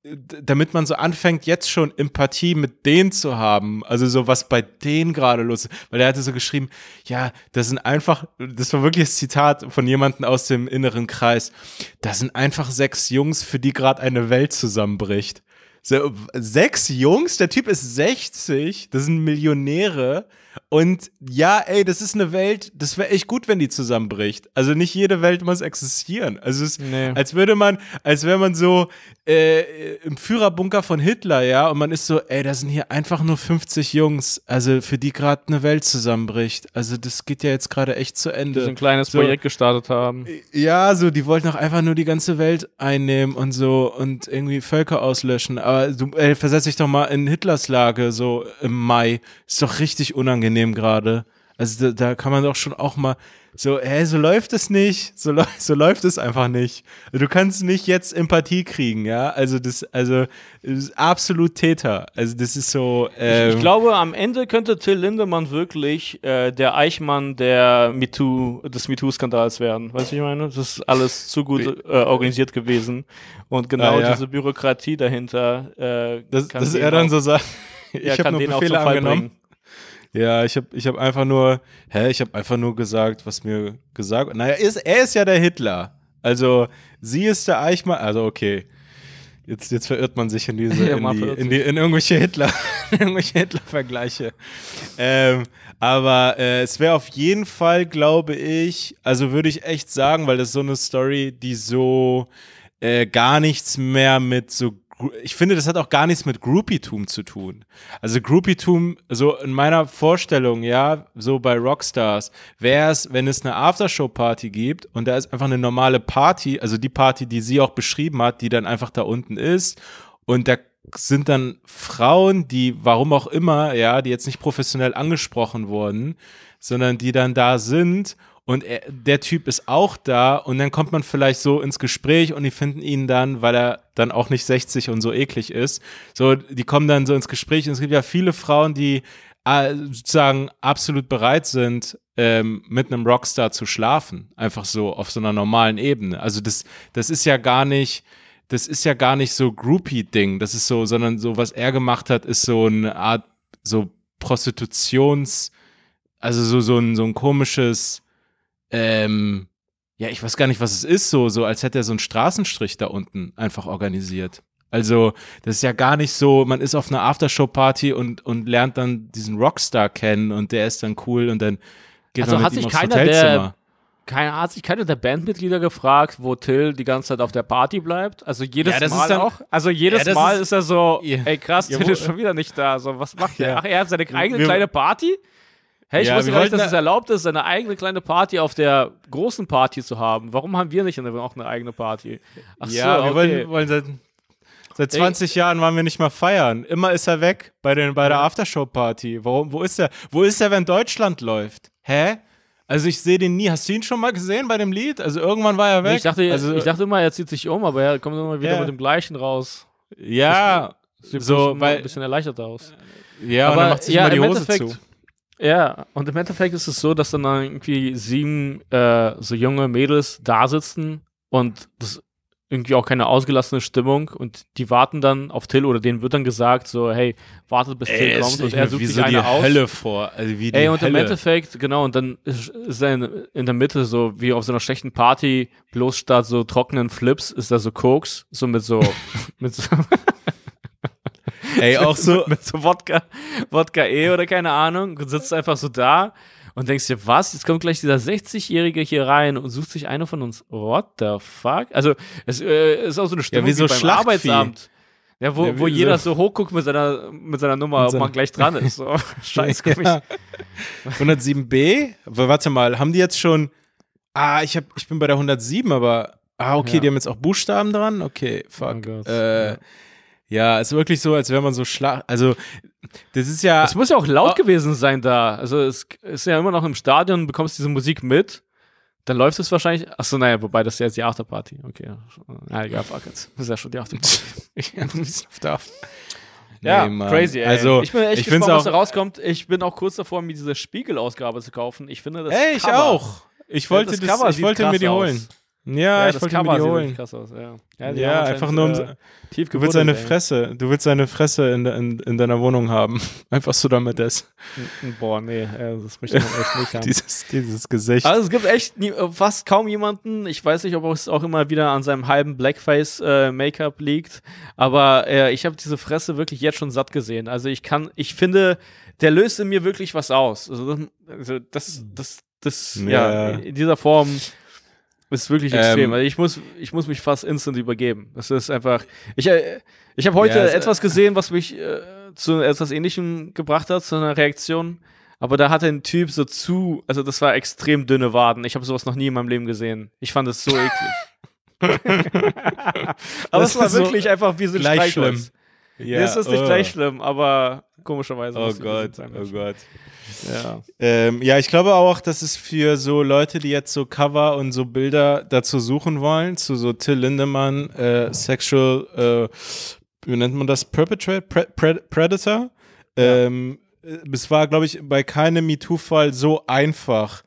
damit man so anfängt, jetzt schon Empathie mit denen zu haben, also so was bei denen gerade los ist, weil er hatte so geschrieben, ja, das sind einfach, das war wirklich das Zitat von jemandem aus dem inneren Kreis, das sind einfach sechs Jungs, für die gerade eine Welt zusammenbricht. So, sechs Jungs, der Typ ist 60, das sind Millionäre. Und ja, ey, das ist eine Welt, das wäre echt gut, wenn die zusammenbricht. Also nicht jede Welt muss existieren. Also es ist, Nee. als würde man, als wäre man so äh, im Führerbunker von Hitler, ja, und man ist so, ey, da sind hier einfach nur 50 Jungs, also für die gerade eine Welt zusammenbricht. Also das geht ja jetzt gerade echt zu Die Ende. so ein kleines So. Projekt gestartet haben. Ja, so, die wollten auch einfach nur die ganze Welt einnehmen und so und irgendwie Völker auslöschen. Aber du ey, versetz dich doch mal in Hitlers Lage, so im Mai. Ist doch richtig unangenehm gerade. Also da, da kann man doch schon auch mal so, hä, so läuft es nicht. So, *laughs* so läuft es einfach nicht. Du kannst nicht jetzt Empathie kriegen, ja. Also das, also das absolut Täter. Also das ist so. Ähm, Ich glaube, am Ende könnte Till Lindemann wirklich äh, der Eichmann der MeToo, des MeToo-Skandals werden. Weißt du, ich meine? Das ist alles zu gut äh, organisiert gewesen. Und genau Ah, ja. diese Bürokratie dahinter äh, kann dass er dann so sagt, *laughs* ich habe nur Befehle angenommen. bringen. Ja, ich habe ich hab einfach nur, hä, ich habe einfach nur gesagt, was mir gesagt Naja, ist, er ist ja der Hitler. Also, sie ist der Eichmann. Also, okay. Jetzt, jetzt verirrt man sich in diese, *laughs* Ja, in, die, in, die, in irgendwelche Hitler, *laughs* in irgendwelche Hitler-Vergleiche. Ähm, aber äh, es wäre auf jeden Fall, glaube ich, also würde ich echt sagen, weil das ist so eine Story, die so äh, gar nichts mehr mit so ich finde, das hat auch gar nichts mit Groupietum zu tun. Also Groupietum, so in meiner Vorstellung, ja, so bei Rockstars, wäre es, wenn es eine Aftershow-Party gibt und da ist einfach eine normale Party, also die Party, die sie auch beschrieben hat, die dann einfach da unten ist und da sind dann Frauen, die, warum auch immer, ja, die jetzt nicht professionell angesprochen wurden, sondern die dann da sind und er, der Typ ist auch da und dann kommt man vielleicht so ins Gespräch und die finden ihn dann, weil er dann auch nicht 60 und so eklig ist, so, die kommen dann so ins Gespräch und es gibt ja viele Frauen, die äh, sozusagen absolut bereit sind, ähm, mit einem Rockstar zu schlafen, einfach so auf so einer normalen Ebene. Also das, das ist ja gar nicht, das ist ja gar nicht so Groupie-Ding, das ist so, sondern so, was er gemacht hat, ist so eine Art, so Prostitutions, also so, so ein, so ein komisches, ähm, ja, ich weiß gar nicht, was es ist, so, so als hätte er so einen Straßenstrich da unten einfach organisiert. Also, das ist ja gar nicht so, man ist auf einer Aftershow-Party und, und lernt dann diesen Rockstar kennen und der ist dann cool und dann geht Also man hat mit sich keiner der- keine Ahnung, ich keine der Bandmitglieder gefragt, wo Till die ganze Zeit auf der Party bleibt. Also jedes Ja, Mal ist dann- auch. Also jedes Ja, Mal ist- ist, er so, Ja. ey krass, Till ist schon wieder nicht da. So, was macht er? Ach, er hat seine eigene Wir- kleine Party? Hey, ich Ja, wusste wir gar nicht, dass es erlaubt ist, seine eigene kleine Party auf der großen Party zu haben. Warum haben wir nicht auch eine eigene Party? Ach ja, so, wir okay. wollen, wollen seit, seit 20 Jahren waren wir nicht mal feiern. Immer ist er weg bei, den, bei der Aftershow-Party. Wo ist er? Wo ist er, wenn Deutschland läuft? Hä? Also ich sehe den nie. Hast du ihn schon mal gesehen bei dem Lied? Also irgendwann war er weg. Nee, ich, dachte, also, ich dachte immer, er zieht sich um, aber er kommt immer wieder Ja. mit dem gleichen raus. ja, Sieht so, weil, ein bisschen erleichtert aus. ja, Aber dann macht sich ja, immer die Hose zu. Ja, und im Endeffekt ist es so, dass dann irgendwie sieben äh, so junge Mädels da sitzen und das ist irgendwie auch keine ausgelassene Stimmung und die warten dann auf Till oder denen wird dann gesagt so, hey, wartet bis Till kommt und er sucht wie sich so die eine aus. Hölle vor. Also wie die Ey, und im Hölle. Endeffekt, genau, und dann ist, ist er in, in der Mitte so, wie auf so einer schlechten Party, bloß statt so trockenen Flips, ist da so Koks, so mit so, *laughs* mit so, Ey, auch so, mit so Wodka, Wodka E oder keine Ahnung und sitzt einfach so da und denkst dir, was? Jetzt kommt gleich dieser 60-Jährige hier rein und sucht sich eine von uns. What the fuck? Also, es äh, ist auch so eine Stimmung wie so beim Schlachtvieh. Arbeitsamt. Ja, wo, Ja, wie wo so- jeder so hochguckt mit seiner, mit seiner Nummer, ob man gleich dran ist. So, *laughs* scheiß, mich. Ja. 107b? W- Warte mal, haben die jetzt schon. Ah, ich, hab, ich bin bei der 107, aber. Ah, okay, Ja. die haben jetzt auch Buchstaben dran? Okay, fuck. Oh Gott. Äh, ja, ist wirklich so, als wäre man so schlag. Also, das ist ja. Es muss ja auch laut Oh. gewesen sein da. Also es ist ja immer noch im Stadion, bekommst diese Musik mit. Dann läuft es wahrscheinlich. Achso, naja, wobei das ist ja jetzt die Afterparty. Okay. Ja, egal, fuck jetzt. Das ist ja schon die Afterparty. *laughs* ich Aft- Ja, Nee, crazy, ey. Also, ich bin echt ich gespannt, was da auch- rauskommt. Ich bin auch kurz davor, mir diese Spiegel-Ausgabe zu kaufen. Ich finde das Ey, ich Cover, auch. Ich wollte, das das ich wollte mir die aus. holen. Ja, Ja, ich wollte Cover mir die holen. krass aus. Ja, Ja, haben einfach nur um- äh, tief Du willst ey. Fresse, du willst deine Fresse in, de- in, in deiner Wohnung haben. *laughs* Einfach so damit das. Boah, nee, äh, das möchte man echt nicht *laughs* haben. Dieses, dieses Gesicht. Also es gibt echt nie, äh, fast kaum jemanden, ich weiß nicht, ob es auch immer wieder an seinem halben Blackface-Make-up liegt, aber äh, ich habe diese Fresse wirklich jetzt schon satt gesehen. Also ich kann, ich finde, der löst in mir wirklich was aus. Also das, also das, das, das ja. Ja. in dieser Form ist wirklich Ähm, extrem. Also ich muss, ich muss mich fast instant übergeben. Das ist einfach, ich, äh, ich habe heute Ja, es- etwas gesehen, was mich äh, zu etwas Ähnlichem gebracht hat, zu einer Reaktion. Aber da hatte ein Typ so zu, also das war extrem dünne Waden. Ich habe sowas noch nie in meinem Leben gesehen. Ich fand es so eklig. *laughs* aber Das es war ist so wirklich einfach wie so ein gleich Streichholz. Ja, Nee, es ist nicht oh. gleich schlimm, aber komischerweise. Oh Gott, sein. oh Gott. Ja. Ähm, ja, ich glaube auch, dass es für so Leute, die jetzt so Cover und so Bilder dazu suchen wollen, zu so Till Lindemann, äh, Sexual, äh, wie nennt man das? Perpetrator? Pre Pre Predator? Ähm, äh, es war, glaube ich, bei keinem MeToo-Fall so einfach,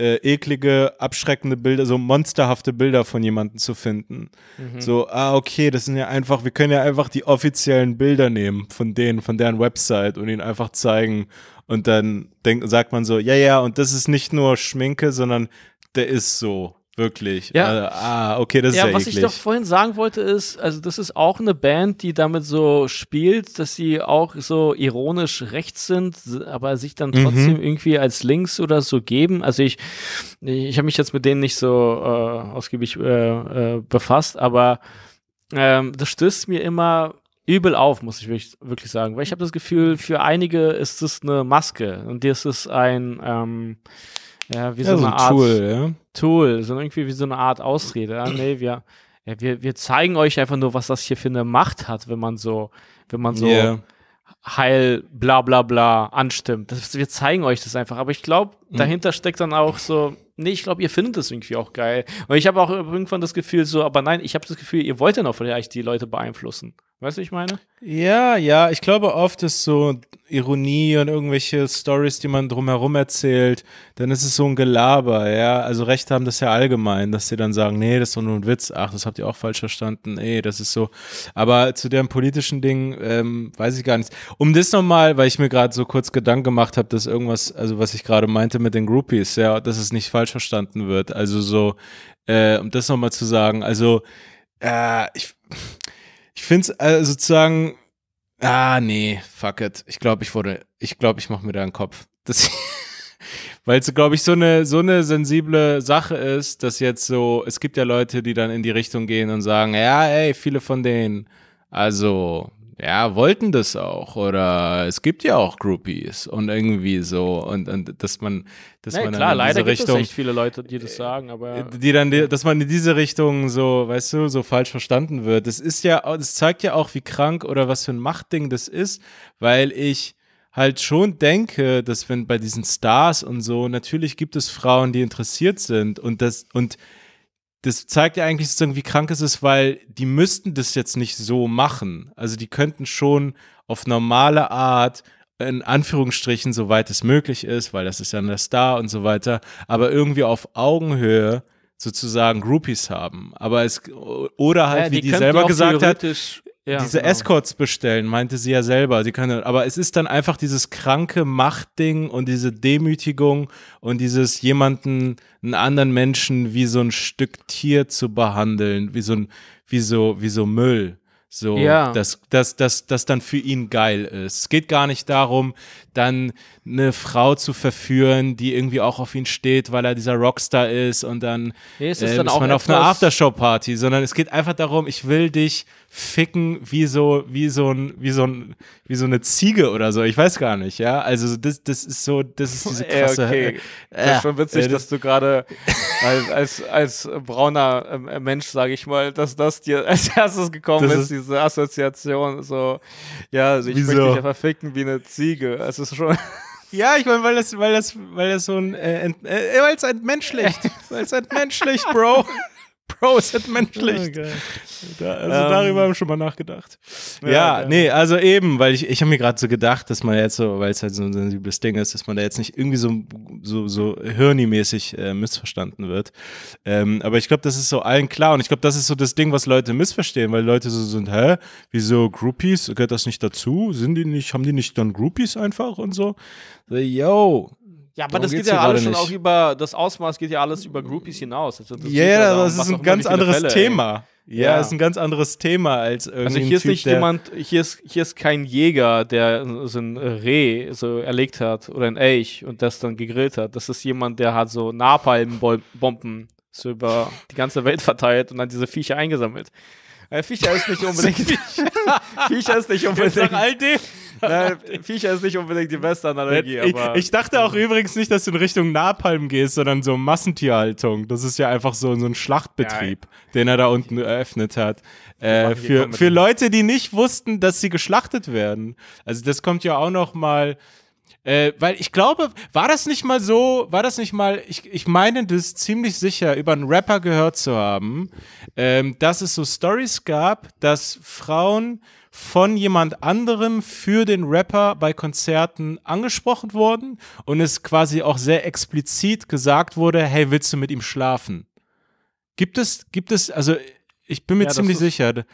äh, eklige, abschreckende Bilder, so monsterhafte Bilder von jemandem zu finden. Mhm. So, ah, okay, das sind ja einfach, wir können ja einfach die offiziellen Bilder nehmen von denen, von deren Website und ihnen einfach zeigen. Und dann denk, sagt man so, ja, ja, und das ist nicht nur Schminke, sondern der ist so, wirklich. Ja. Also, ah, okay, das Ja, ist ja was eklig. ich doch vorhin sagen wollte, ist, also das ist auch eine Band, die damit so spielt, dass sie auch so ironisch rechts sind, aber sich dann Mhm. trotzdem irgendwie als links oder so geben. Also ich, ich habe mich jetzt mit denen nicht so äh, ausgiebig äh, äh, befasst, aber ähm, das stößt mir immer übel auf, muss ich wirklich, sagen, weil ich habe das Gefühl, für einige ist es eine Maske und das ist ein ähm, ja, wie so ja, so eine ein Art Tool, ja. Tool, sondern irgendwie wie so eine Art Ausrede. Ja, nee, wir, ja, wir, wir zeigen euch einfach nur, was das hier für eine Macht hat, wenn man so, wenn man so Ja. heil bla bla bla anstimmt. Das, wir zeigen euch das einfach. Aber ich glaube, Mhm. dahinter steckt dann auch so, nee, ich glaube, ihr findet das irgendwie auch geil. Und ich habe auch irgendwann das Gefühl so, aber nein, ich habe das Gefühl, ihr wollt ja noch vielleicht die Leute beeinflussen. Weißt du, was ich meine? Ja, ja, ich glaube oft ist so Ironie und irgendwelche Stories, die man drumherum erzählt, dann ist es so ein Gelaber, ja. Also Rechte haben das ja allgemein, dass sie dann sagen, nee, das ist doch nur ein Witz, ach, das habt ihr auch falsch verstanden, ey, das ist so. Aber zu dem politischen Ding ähm, weiß ich gar nichts. Um das nochmal, weil ich mir gerade so kurz Gedanken gemacht habe, dass irgendwas, also was ich gerade meinte mit den Groupies, ja, dass es nicht falsch verstanden wird. Also so, äh, um das nochmal zu sagen, also äh, ich ich finde es äh, sozusagen, ah, nee, fuck it. Ich glaube, ich wurde, ich glaube, ich mache mir da einen Kopf. *laughs* Weil es, glaube ich, so eine, so eine sensible Sache ist, dass jetzt so, es gibt ja Leute, die dann in die Richtung gehen und sagen, ja, ey, viele von denen, also, ja, wollten das auch. Oder es gibt ja auch Groupies und irgendwie so. Und, und dass man, dass Nee, man klar, dann in leider diese gibt Richtung, es echt viele Leute, die das sagen, aber die dann, dass man in diese Richtung so, weißt du, so falsch verstanden wird. Das ist ja, das zeigt ja auch, wie krank oder was für ein Machtding das ist, weil ich halt schon denke, dass wenn bei diesen Stars und so, natürlich gibt es Frauen, die interessiert sind und das, und das zeigt ja eigentlich sozusagen, wie krank es ist, weil die müssten das jetzt nicht so machen. Also die könnten schon auf normale Art, in Anführungsstrichen, soweit es möglich ist, weil das ist ja der Star und so weiter, aber irgendwie auf Augenhöhe sozusagen Groupies haben. Aber es, oder halt, Ja, wie die, könnten selber gesagt hat, ja, diese genau. Escorts bestellen, meinte sie ja selber. Sie können, aber es ist dann einfach dieses kranke Machtding und diese Demütigung und dieses jemanden, einen anderen Menschen wie so ein Stück Tier zu behandeln, wie so ein, wie so, wie so Müll. So, Ja. dass das, das, das dann für ihn geil ist. Es geht gar nicht darum, dann eine Frau zu verführen, die irgendwie auch auf ihn steht, weil er dieser Rockstar ist und dann, Nee, es äh, ist dann ist auch man auf einer Aftershow-Party, sondern es geht einfach darum, ich will dich ficken wie so, wie so ein, wie so ein, wie so eine Ziege oder so. Ich weiß gar nicht, ja. Also das, das ist so, das ist diese *laughs* krasse. okay. äh, *laughs* Das ist schon witzig, äh, dass du gerade als, als, als brauner ähm, äh, Mensch, sage ich mal, dass das dir *laughs* als erstes gekommen Das ist, ist- diese Assoziation. So, ja, also ich Wieso? möchte dich ja verficken wie eine Ziege. Es ist schon. Ja, ich meine, weil das, weil das, weil das so ein, äh, äh, weil es entmenschlicht, weil es entmenschlicht, Bro. Bro, es entmenschlicht. Da, also Ähm, darüber haben wir schon mal nachgedacht. Ja, Ja, ja. nee, also eben, weil ich, ich habe mir gerade so gedacht, dass man jetzt so, weil es halt so ein sensibles Ding ist, dass man da jetzt nicht irgendwie so, so, so hirni-mäßig äh, missverstanden wird. Ähm, aber ich glaube, das ist so allen klar und ich glaube, das ist so das Ding, was Leute missverstehen, weil Leute so sind, hä, wieso Groupies, gehört das nicht dazu? Sind die nicht, haben die nicht dann Groupies einfach und so? So, yo, Ja, aber Darum das geht ja alles schon nicht. auch über, das Ausmaß geht ja alles über Groupies hinaus. Also das Ja, yeah, darum, das ist ein ganz anderes Fälle. Thema. Ja, Ja. ist ein ganz anderes Thema als irgendwie Also hier ist typ, nicht jemand, hier ist, hier ist kein Jäger, der so ein Reh so erlegt hat oder ein Elch und das dann gegrillt hat. Das ist jemand, der hat so Napalmbomben so über die ganze Welt verteilt und dann diese Viecher eingesammelt. Äh, Viecher ist nicht *laughs* unbedingt. Viecher ist nicht Jetzt unbedingt. nach all dem. Nein, Viecher ist nicht unbedingt die beste Analogie, Ich, aber. ich dachte auch übrigens nicht, dass du in Richtung Napalm gehst, sondern so Massentierhaltung. Das ist ja einfach so, so ein Schlachtbetrieb, den er da unten eröffnet hat. Äh, für, für Leute, die nicht wussten, dass sie geschlachtet werden. Also das kommt ja auch noch mal äh, weil ich glaube, war das nicht mal so, war das nicht mal, ich, ich meine das ziemlich sicher über einen Rapper gehört zu haben, ähm, dass es so Stories gab, dass Frauen von jemand anderem für den Rapper bei Konzerten angesprochen wurden und es quasi auch sehr explizit gesagt wurde, hey, willst du mit ihm schlafen? Gibt es, gibt es, also ich bin mir Ja, das ziemlich ist- sicher.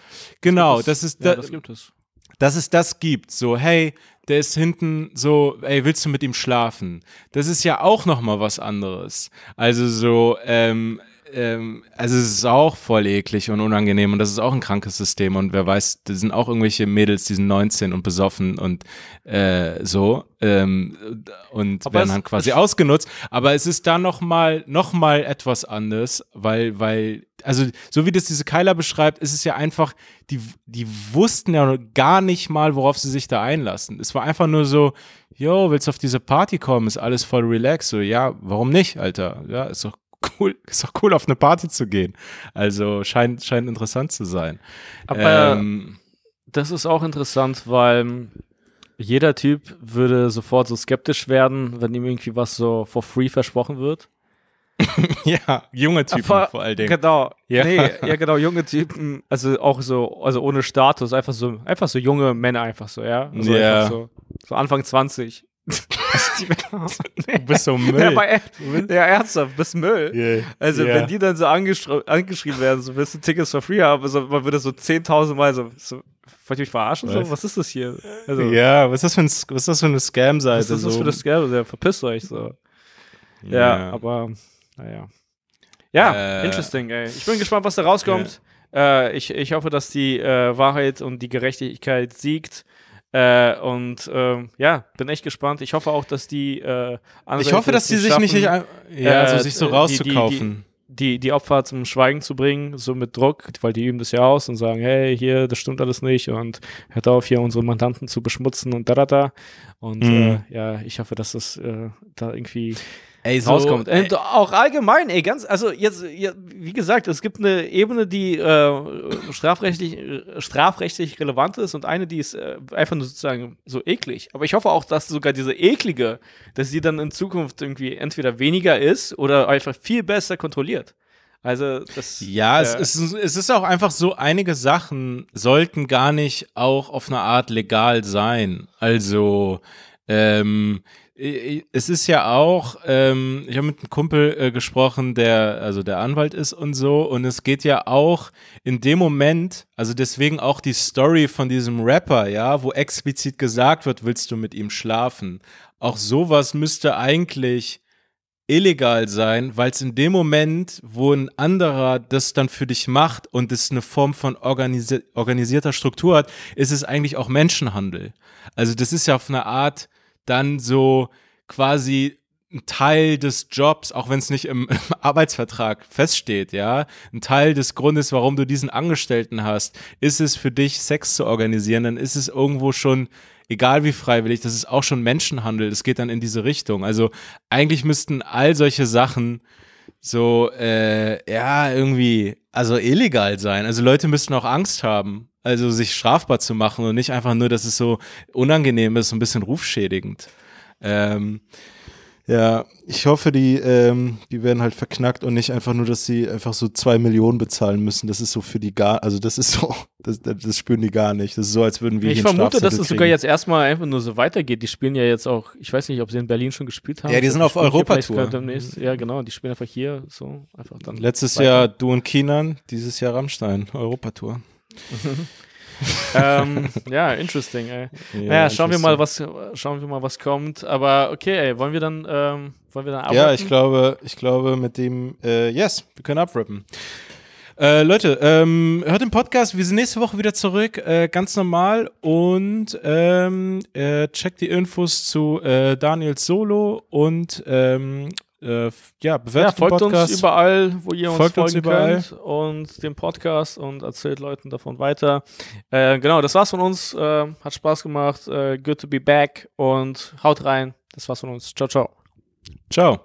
Genau, das ist, ja, da- das gibt es. dass es das gibt. So, hey, der ist hinten so, ey, willst du mit ihm schlafen? Das ist ja auch noch mal was anderes. Also so, ähm, ähm, also es ist auch voll eklig und unangenehm und das ist auch ein krankes System und wer weiß, das sind auch irgendwelche Mädels, die sind 19 und besoffen und äh, so ähm, und Aber werden dann quasi ausgenutzt. Aber es ist da noch mal, noch mal etwas anders, weil, weil, also so wie das diese Keiler beschreibt, ist es ja einfach, die, die wussten ja gar nicht mal, worauf sie sich da einlassen. Es war einfach nur so, yo, willst du auf diese Party kommen? Ist alles voll relaxed. So, ja, warum nicht, Alter? Ja, ist doch cool, *laughs* ist doch cool, auf eine Party zu gehen. Also scheint, scheint interessant zu sein. Aber ähm, das ist auch interessant, weil jeder Typ würde sofort so skeptisch werden, wenn ihm irgendwie was so for free versprochen wird. *laughs* ja, junge Typen Aber- vor allen Dingen. Genau. Ja. Nee, ja *laughs* genau, junge Typen, also auch so, also ohne Status, einfach so, einfach so junge Männer einfach so, ja. Also Ja. einfach so, so Anfang 20. Du bist so *laughs* Müll. Ja, er- ja, ernsthaft, bis Müll. Yeah. Also, Ja. wenn die dann so angeschri angeschrieben werden, so willst du Tickets for free haben, also man würde so 10.000 Mal so, so wollt ihr mich verarschen? So? Was? Was ist das hier? Also, Ja, was ist das für, ein, was ist das für eine Scam-Seite? was ist das so? für das Scam? Ja, verpisst euch so. Ja, aber, naja. Ja, Äh. interesting, ey. Ich bin gespannt, was da rauskommt. Äh, ich, ich hoffe, dass die äh, Wahrheit und die Gerechtigkeit siegt. Äh, und äh, ja, bin echt gespannt. Ich hoffe auch, dass die äh, Ich hoffe, dass die sich nicht, ja, also sich so rauszukaufen. Die, die, die, die Opfer zum Schweigen zu bringen, so mit Druck, weil die üben das ja aus und sagen, hey, hier, das stimmt alles nicht und hört auf, hier unsere Mandanten zu beschmutzen und da, da, da. Und mhm. äh, ja, ich hoffe, dass das äh, da irgendwie ey, so, rauskommt. Ey. auch allgemein, ey, ganz, also jetzt, ja, wie gesagt, es gibt eine Ebene, die äh, strafrechtlich, strafrechtlich relevant ist und eine, die ist äh, einfach nur sozusagen so eklig. Aber ich hoffe auch, dass sogar diese eklige, dass sie dann in Zukunft irgendwie entweder weniger ist oder einfach viel besser kontrolliert. Also das. Ja, äh, es, ist, es ist auch einfach so, einige Sachen sollten gar nicht auch auf eine Art legal sein. Also, ähm, es ist ja auch, ähm, ich habe mit einem Kumpel äh, gesprochen, der also der Anwalt ist und so, und es geht ja auch in dem Moment, also deswegen auch die Story von diesem Rapper, ja, wo explizit gesagt wird, willst du mit ihm schlafen? Auch sowas müsste eigentlich illegal sein, weil es in dem Moment, wo ein anderer das dann für dich macht und es eine Form von organisi organisierter Struktur hat, ist es eigentlich auch Menschenhandel. Also das ist ja auf eine Art dann so quasi ein Teil des Jobs, auch wenn es nicht im, *laughs* im, Arbeitsvertrag feststeht, ja, ein Teil des Grundes, warum du diesen Angestellten hast, ist es für dich, Sex zu organisieren, dann ist es irgendwo schon, egal wie freiwillig, das ist auch schon Menschenhandel, das geht dann in diese Richtung. Also eigentlich müssten all solche Sachen so, äh, ja, irgendwie, also illegal sein. Also Leute müssten auch Angst haben, also sich strafbar zu machen und nicht einfach nur, dass es so unangenehm ist, ein bisschen rufschädigend. Ähm, ja, ich hoffe, die, ähm, die werden halt verknackt und nicht einfach nur, dass sie einfach so zwei Millionen bezahlen müssen. Das ist so für die gar, also das ist so, *laughs* das, das spüren die gar nicht. Das ist so, als würden wir Ich vermute, dass es sogar jetzt erstmal einfach nur so weitergeht. Die spielen ja jetzt auch, ich weiß nicht, ob sie in Berlin schon gespielt haben. Ja, die sind auf Europatour. Ja, genau, die spielen einfach hier so einfach dann. Letztes weiter. Jahr du und Kinan, dieses Jahr Rammstein, Europatour. *laughs* ähm, ja, interesting, ey. Ja, naja, schauen wir mal, was schauen wir mal, was kommt. Aber okay, ey, wollen wir dann, ähm, wollen wir dann abrappen? Ja, ich glaube, ich glaube, mit dem, äh, yes, wir können abrappen. Äh, Leute, ähm, hört den Podcast. Wir sind nächste Woche wieder zurück, äh, ganz normal. Und ähm, äh, checkt die Infos zu äh, Daniels Solo und ähm, äh, ja, bewertet ja, folgt Podcast. uns überall, wo ihr uns folgt folgen uns überall. könnt und den Podcast und erzählt Leuten davon weiter. Äh, genau, das war's von uns. Äh, hat Spaß gemacht. Äh, good to be back und haut rein. Das war's von uns. Ciao, ciao. Ciao.